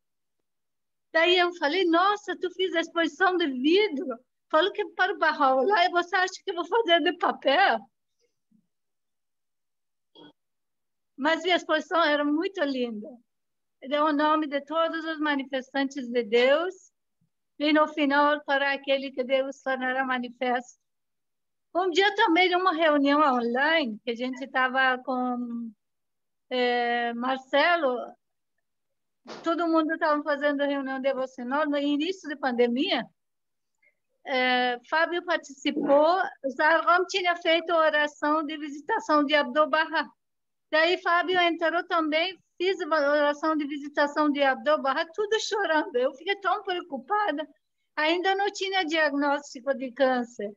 Daí eu falei, nossa, tu fiz a exposição de vidro? Falou que para o barro lá, e você acha que eu vou fazer de papel? Mas a exposição era muito linda. Deu o nome de todos os manifestantes de Deus e no final para aquele que Deus tornará manifesto. Um dia também, numa reunião online, que a gente estava com é, Marcelo, todo mundo estava fazendo reunião devocional no início da pandemia. É, Fábio participou, Zarom tinha feito oração de visitação de Abdu'l-Bahá. Daí Fábio entrou também, fiz a oração de visitação de Abdu'l-Bahá, tudo chorando. Eu fiquei tão preocupada, ainda não tinha diagnóstico de câncer.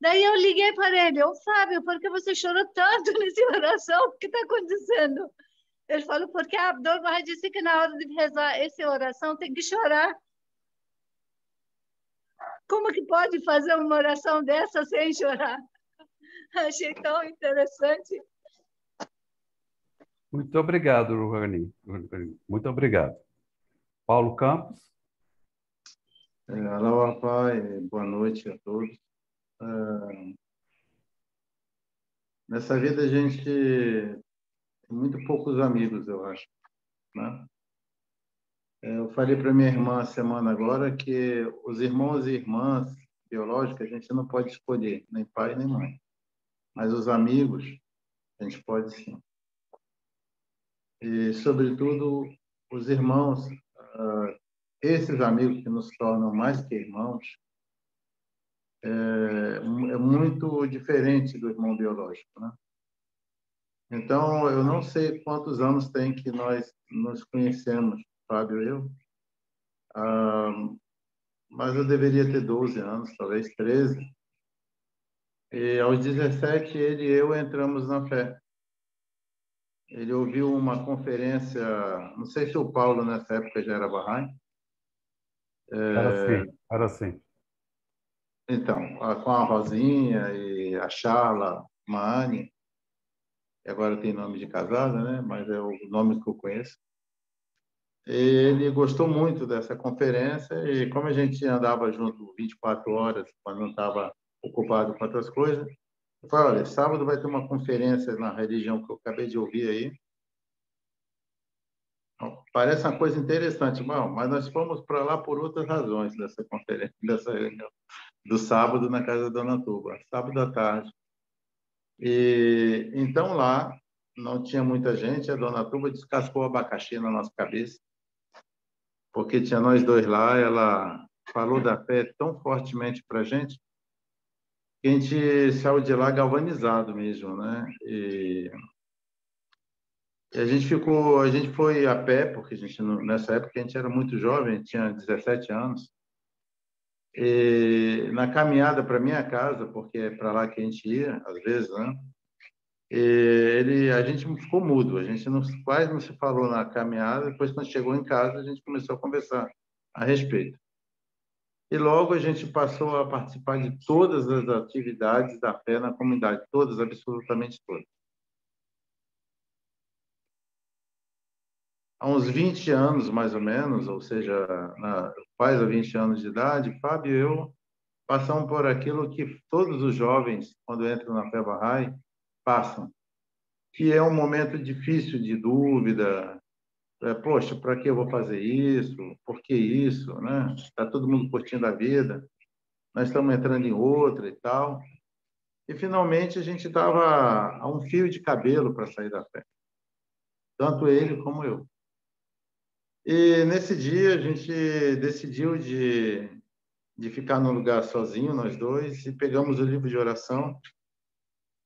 Daí eu liguei para ele, ô oh, Fábio, por que você chorou tanto nessa oração? O que está acontecendo? Ele falou, porque a Abdu'l-Bahá disse que na hora de rezar essa oração tem que chorar. Como que pode fazer uma oração dessa sem chorar? Achei tão interessante. Muito obrigado, Ruhani. Muito obrigado. Paulo Campos. É, Alô, pai. Boa noite a todos. É, nessa vida a gente muito poucos amigos, eu acho. Né? É, eu falei para minha irmã semana agora que os irmãos e irmãs biológicas a gente não pode escolher, nem pai nem mãe. Mas os amigos a gente pode sim e, sobretudo, os irmãos, uh, esses amigos que nos tornam mais que irmãos, é, é, muito diferente do irmão biológico, né? Então, eu não sei quantos anos tem que nós nos conhecemos, Fábio e eu, uh, mas eu deveria ter 12 anos, talvez 13. E aos 17, ele e eu entramos na fé ele ouviu uma conferência, não sei se o Paulo nessa época já era Bahá'í. É, era sim, era sim. Então, com a Rosinha e a Chala, Maane, e agora tem nome de casada, né? mas é o nome que eu conheço. Ele gostou muito dessa conferência e como a gente andava junto 24 horas, quando não estava ocupado com outras coisas, eu falei, olha, sábado vai ter uma conferência na religião que eu acabei de ouvir aí. Parece uma coisa interessante, bom, mas nós fomos para lá por outras razões dessa conferência, dessa reunião do sábado na casa da Dona Tuba, sábado à tarde. E então lá não tinha muita gente, a dona Tuba descascou o abacaxi na nossa cabeça, porque tinha nós dois lá, ela falou da fé tão fortemente para a gente, que a gente saiu de lá galvanizado mesmo, né? E, e, a gente ficou, a gente foi a pé, porque a gente nessa época a gente era muito jovem, tinha 17 anos. E na caminhada para minha casa, porque é para lá que a gente ia, às vezes, né? ele, a gente ficou mudo, a gente não, quase não se falou na caminhada. Depois, quando chegou em casa, a gente começou a conversar a respeito. E logo a gente passou a participar de todas as atividades da fé na comunidade, todas, absolutamente todas. Há uns 20 anos, mais ou menos, ou seja, na, quase 20 anos de idade, Fábio e eu passamos por aquilo que todos os jovens, quando entram na Bahá'í, passam, que é um momento difícil de dúvida. É, Poxa, para que eu vou fazer isso? Por que isso? Né? Está todo mundo curtindo a vida, nós estamos entrando em outra e tal. E finalmente a gente estava a um fio de cabelo para sair da fé, tanto ele como eu. E nesse dia a gente decidiu de, de ficar num lugar sozinho, nós dois, e pegamos o livro de oração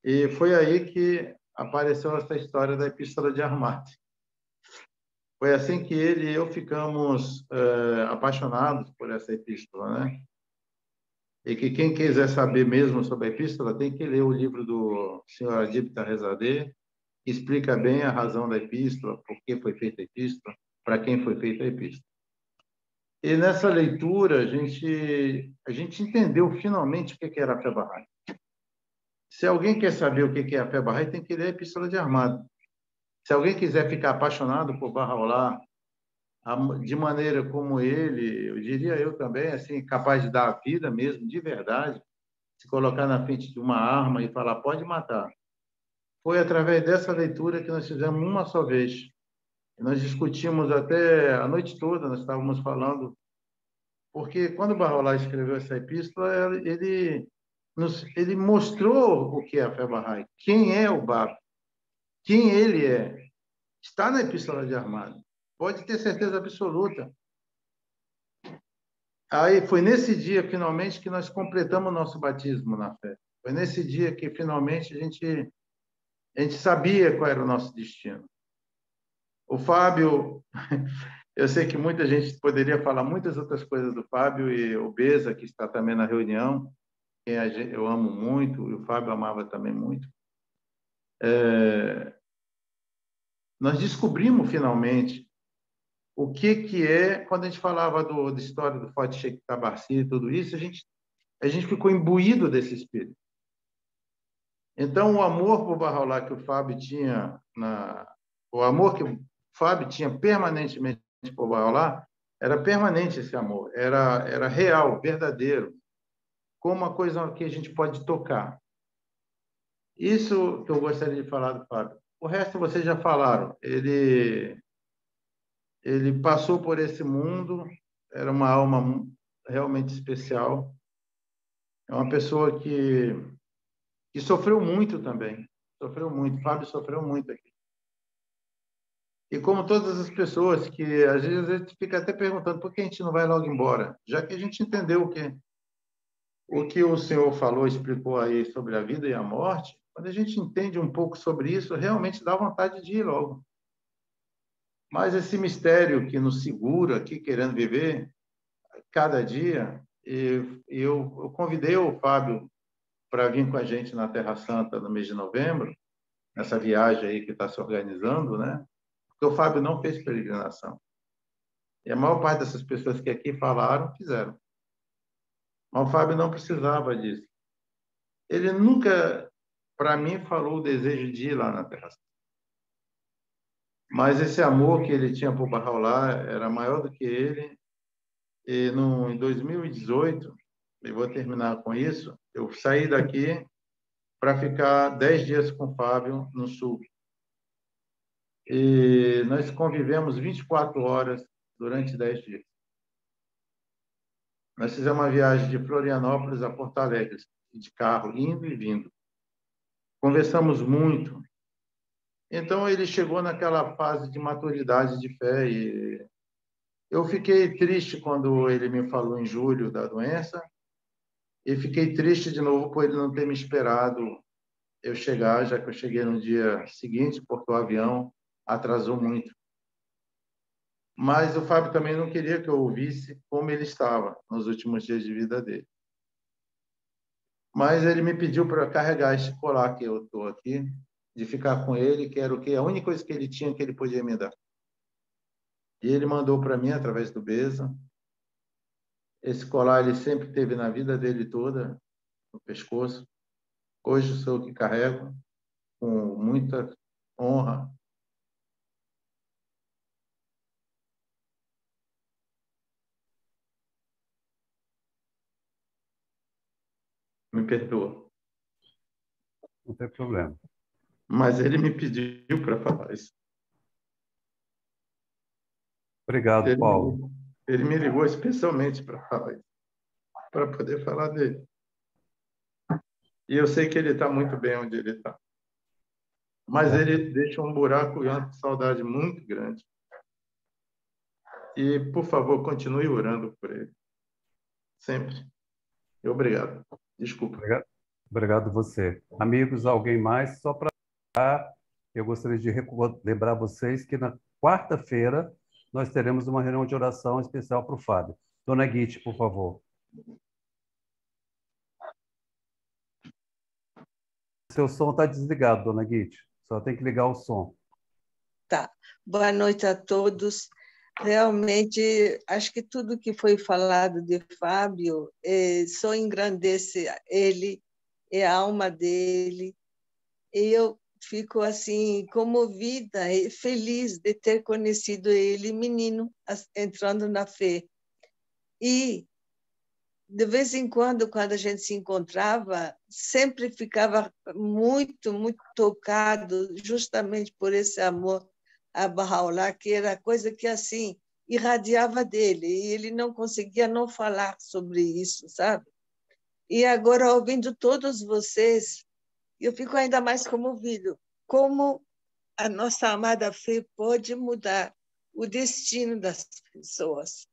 e foi aí que apareceu essa história da Epístola de Armate. Foi assim que ele e eu ficamos é, apaixonados por essa epístola, né? E que quem quiser saber mesmo sobre a epístola tem que ler o livro do senhor Adipta Rezadeh, que explica bem a razão da epístola, por que foi feita a epístola, para quem foi feita a epístola. E nessa leitura a gente a gente entendeu finalmente o que era a fé barraca. Se alguém quer saber o que é a fé Bahá'í, tem que ler a Epístola de Armado. Se alguém quiser ficar apaixonado por Bahá'u'lláh, de maneira como ele, eu diria eu também, assim, capaz de dar a vida mesmo, de verdade, se colocar na frente de uma arma e falar, pode matar. Foi através dessa leitura que nós fizemos uma só vez. Nós discutimos até a noite toda, nós estávamos falando, porque quando Bahá'u'lláh escreveu essa epístola, ele ele mostrou o que é a fé Bahá'í, quem é o Bab, quem ele é. Está na Epístola de Armado. Pode ter certeza absoluta. Aí foi nesse dia, finalmente, que nós completamos o nosso batismo na fé. Foi nesse dia que, finalmente, a gente, a gente sabia qual era o nosso destino. O Fábio, eu sei que muita gente poderia falar muitas outras coisas do Fábio e o Beza, que está também na reunião, quem eu amo muito, e o Fábio amava também muito. É, nós descobrimos finalmente o que que é quando a gente falava do, da história do Forte Sheikh Tabarsi e tudo isso, a gente a gente ficou imbuído desse espírito. Então o amor por Barraulá que o Fábio tinha na o amor que Fábio tinha permanentemente por Barraulá era permanente esse amor, era era real, verdadeiro como uma coisa que a gente pode tocar. Isso que eu gostaria de falar do Fábio. O resto vocês já falaram. Ele ele passou por esse mundo, era uma alma realmente especial. É uma pessoa que que sofreu muito também. Sofreu muito. Fábio sofreu muito aqui. E como todas as pessoas que às vezes a gente fica até perguntando por que a gente não vai logo embora, já que a gente entendeu o que o que o senhor falou, explicou aí sobre a vida e a morte, quando a gente entende um pouco sobre isso, realmente dá vontade de ir logo. Mas esse mistério que nos segura aqui, querendo viver cada dia, eu, eu convidei o Fábio para vir com a gente na Terra Santa no mês de novembro, nessa viagem aí que está se organizando, né? Porque o Fábio não fez peregrinação. E a maior parte dessas pessoas que aqui falaram, fizeram. Mas o Fábio não precisava disso. Ele nunca, para mim, falou o desejo de ir lá na Terra. Mas esse amor que ele tinha por Bahá'u'lláh era maior do que ele. E no, em 2018, eu vou terminar com isso, eu saí daqui para ficar dez dias com o Fábio no Sul. E nós convivemos 24 horas durante dez dias. Nós fizemos uma viagem de Florianópolis a Porto Alegre, de carro, indo e vindo. Conversamos muito. Então ele chegou naquela fase de maturidade de fé e eu fiquei triste quando ele me falou em julho da doença e fiquei triste de novo por ele não ter me esperado eu chegar, já que eu cheguei no dia seguinte, porque o avião atrasou muito. Mas o Fábio também não queria que eu ouvisse como ele estava nos últimos dias de vida dele. Mas ele me pediu para carregar este colar que eu estou aqui, de ficar com ele, que era o que a única coisa que ele tinha que ele podia me dar. E ele mandou para mim através do Beza. Esse colar ele sempre teve na vida dele toda, no pescoço. Hoje sou eu que carrego com muita honra. Me perdoa. Não tem problema. Mas ele me pediu para falar isso. Obrigado, ele, Paulo. Ele me ligou especialmente para falar isso, para poder falar dele. E eu sei que ele está muito bem onde ele está. Mas ele deixa um buraco e uma saudade muito grande. E, por favor, continue orando por ele. Sempre. E obrigado. Desculpa. Obrigado, obrigado você. Amigos, alguém mais? Só para eu gostaria de lembrar vocês que na quarta-feira nós teremos uma reunião de oração especial para o Fábio. Dona Guite, por favor. Seu som está desligado, Dona Guite. Só tem que ligar o som. Tá. Boa noite a todos. Realmente, acho que tudo que foi falado de Fábio é, só engrandece ele, é a alma dele. E eu fico assim comovida e feliz de ter conhecido ele menino entrando na fé e de vez em quando quando a gente se encontrava sempre ficava muito muito tocado justamente por esse amor a Bahá'u'lláh que era coisa que assim irradiava dele e ele não conseguia não falar sobre isso sabe e agora ouvindo todos vocês eu fico ainda mais comovido. Como a nossa amada fé pode mudar o destino das pessoas.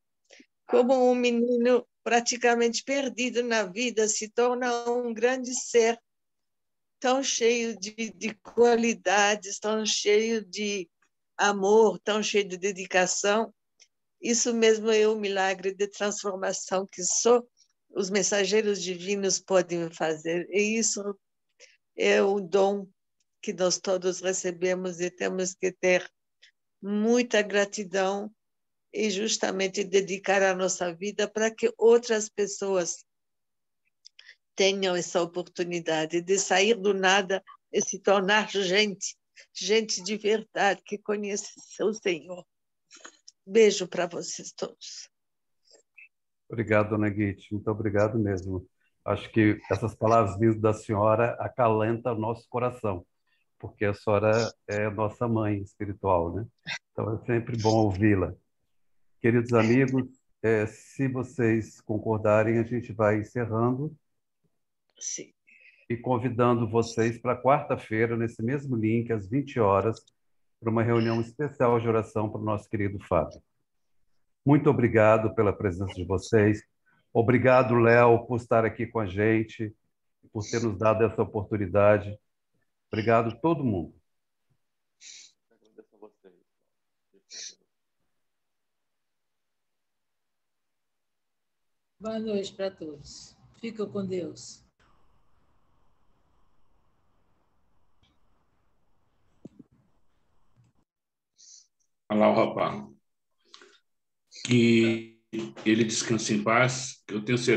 Como um menino praticamente perdido na vida se torna um grande ser, tão cheio de, de qualidades, tão cheio de amor, tão cheio de dedicação. Isso mesmo é o milagre de transformação que só os mensageiros divinos podem fazer. E isso é o dom que nós todos recebemos e temos que ter muita gratidão e justamente dedicar a nossa vida para que outras pessoas tenham essa oportunidade de sair do nada e se tornar gente, gente de verdade que conhece o Senhor. Beijo para vocês todos. Obrigado, dona Guite. Muito obrigado mesmo. Acho que essas palavras vindas da senhora acalentam o nosso coração, porque a senhora é nossa mãe espiritual, né? Então é sempre bom ouvi-la. Queridos amigos, é, se vocês concordarem, a gente vai encerrando. Sim. E convidando vocês para quarta-feira, nesse mesmo link, às 20 horas, para uma reunião especial de oração para o nosso querido Fábio. Muito obrigado pela presença de vocês. Obrigado, Léo, por estar aqui com a gente, por ter nos dado essa oportunidade. Obrigado todo mundo. Agradeço a vocês. Boa noite para todos. Fica com Deus. Alá, rapaz. Que ele descanse em paz, que eu tenho certeza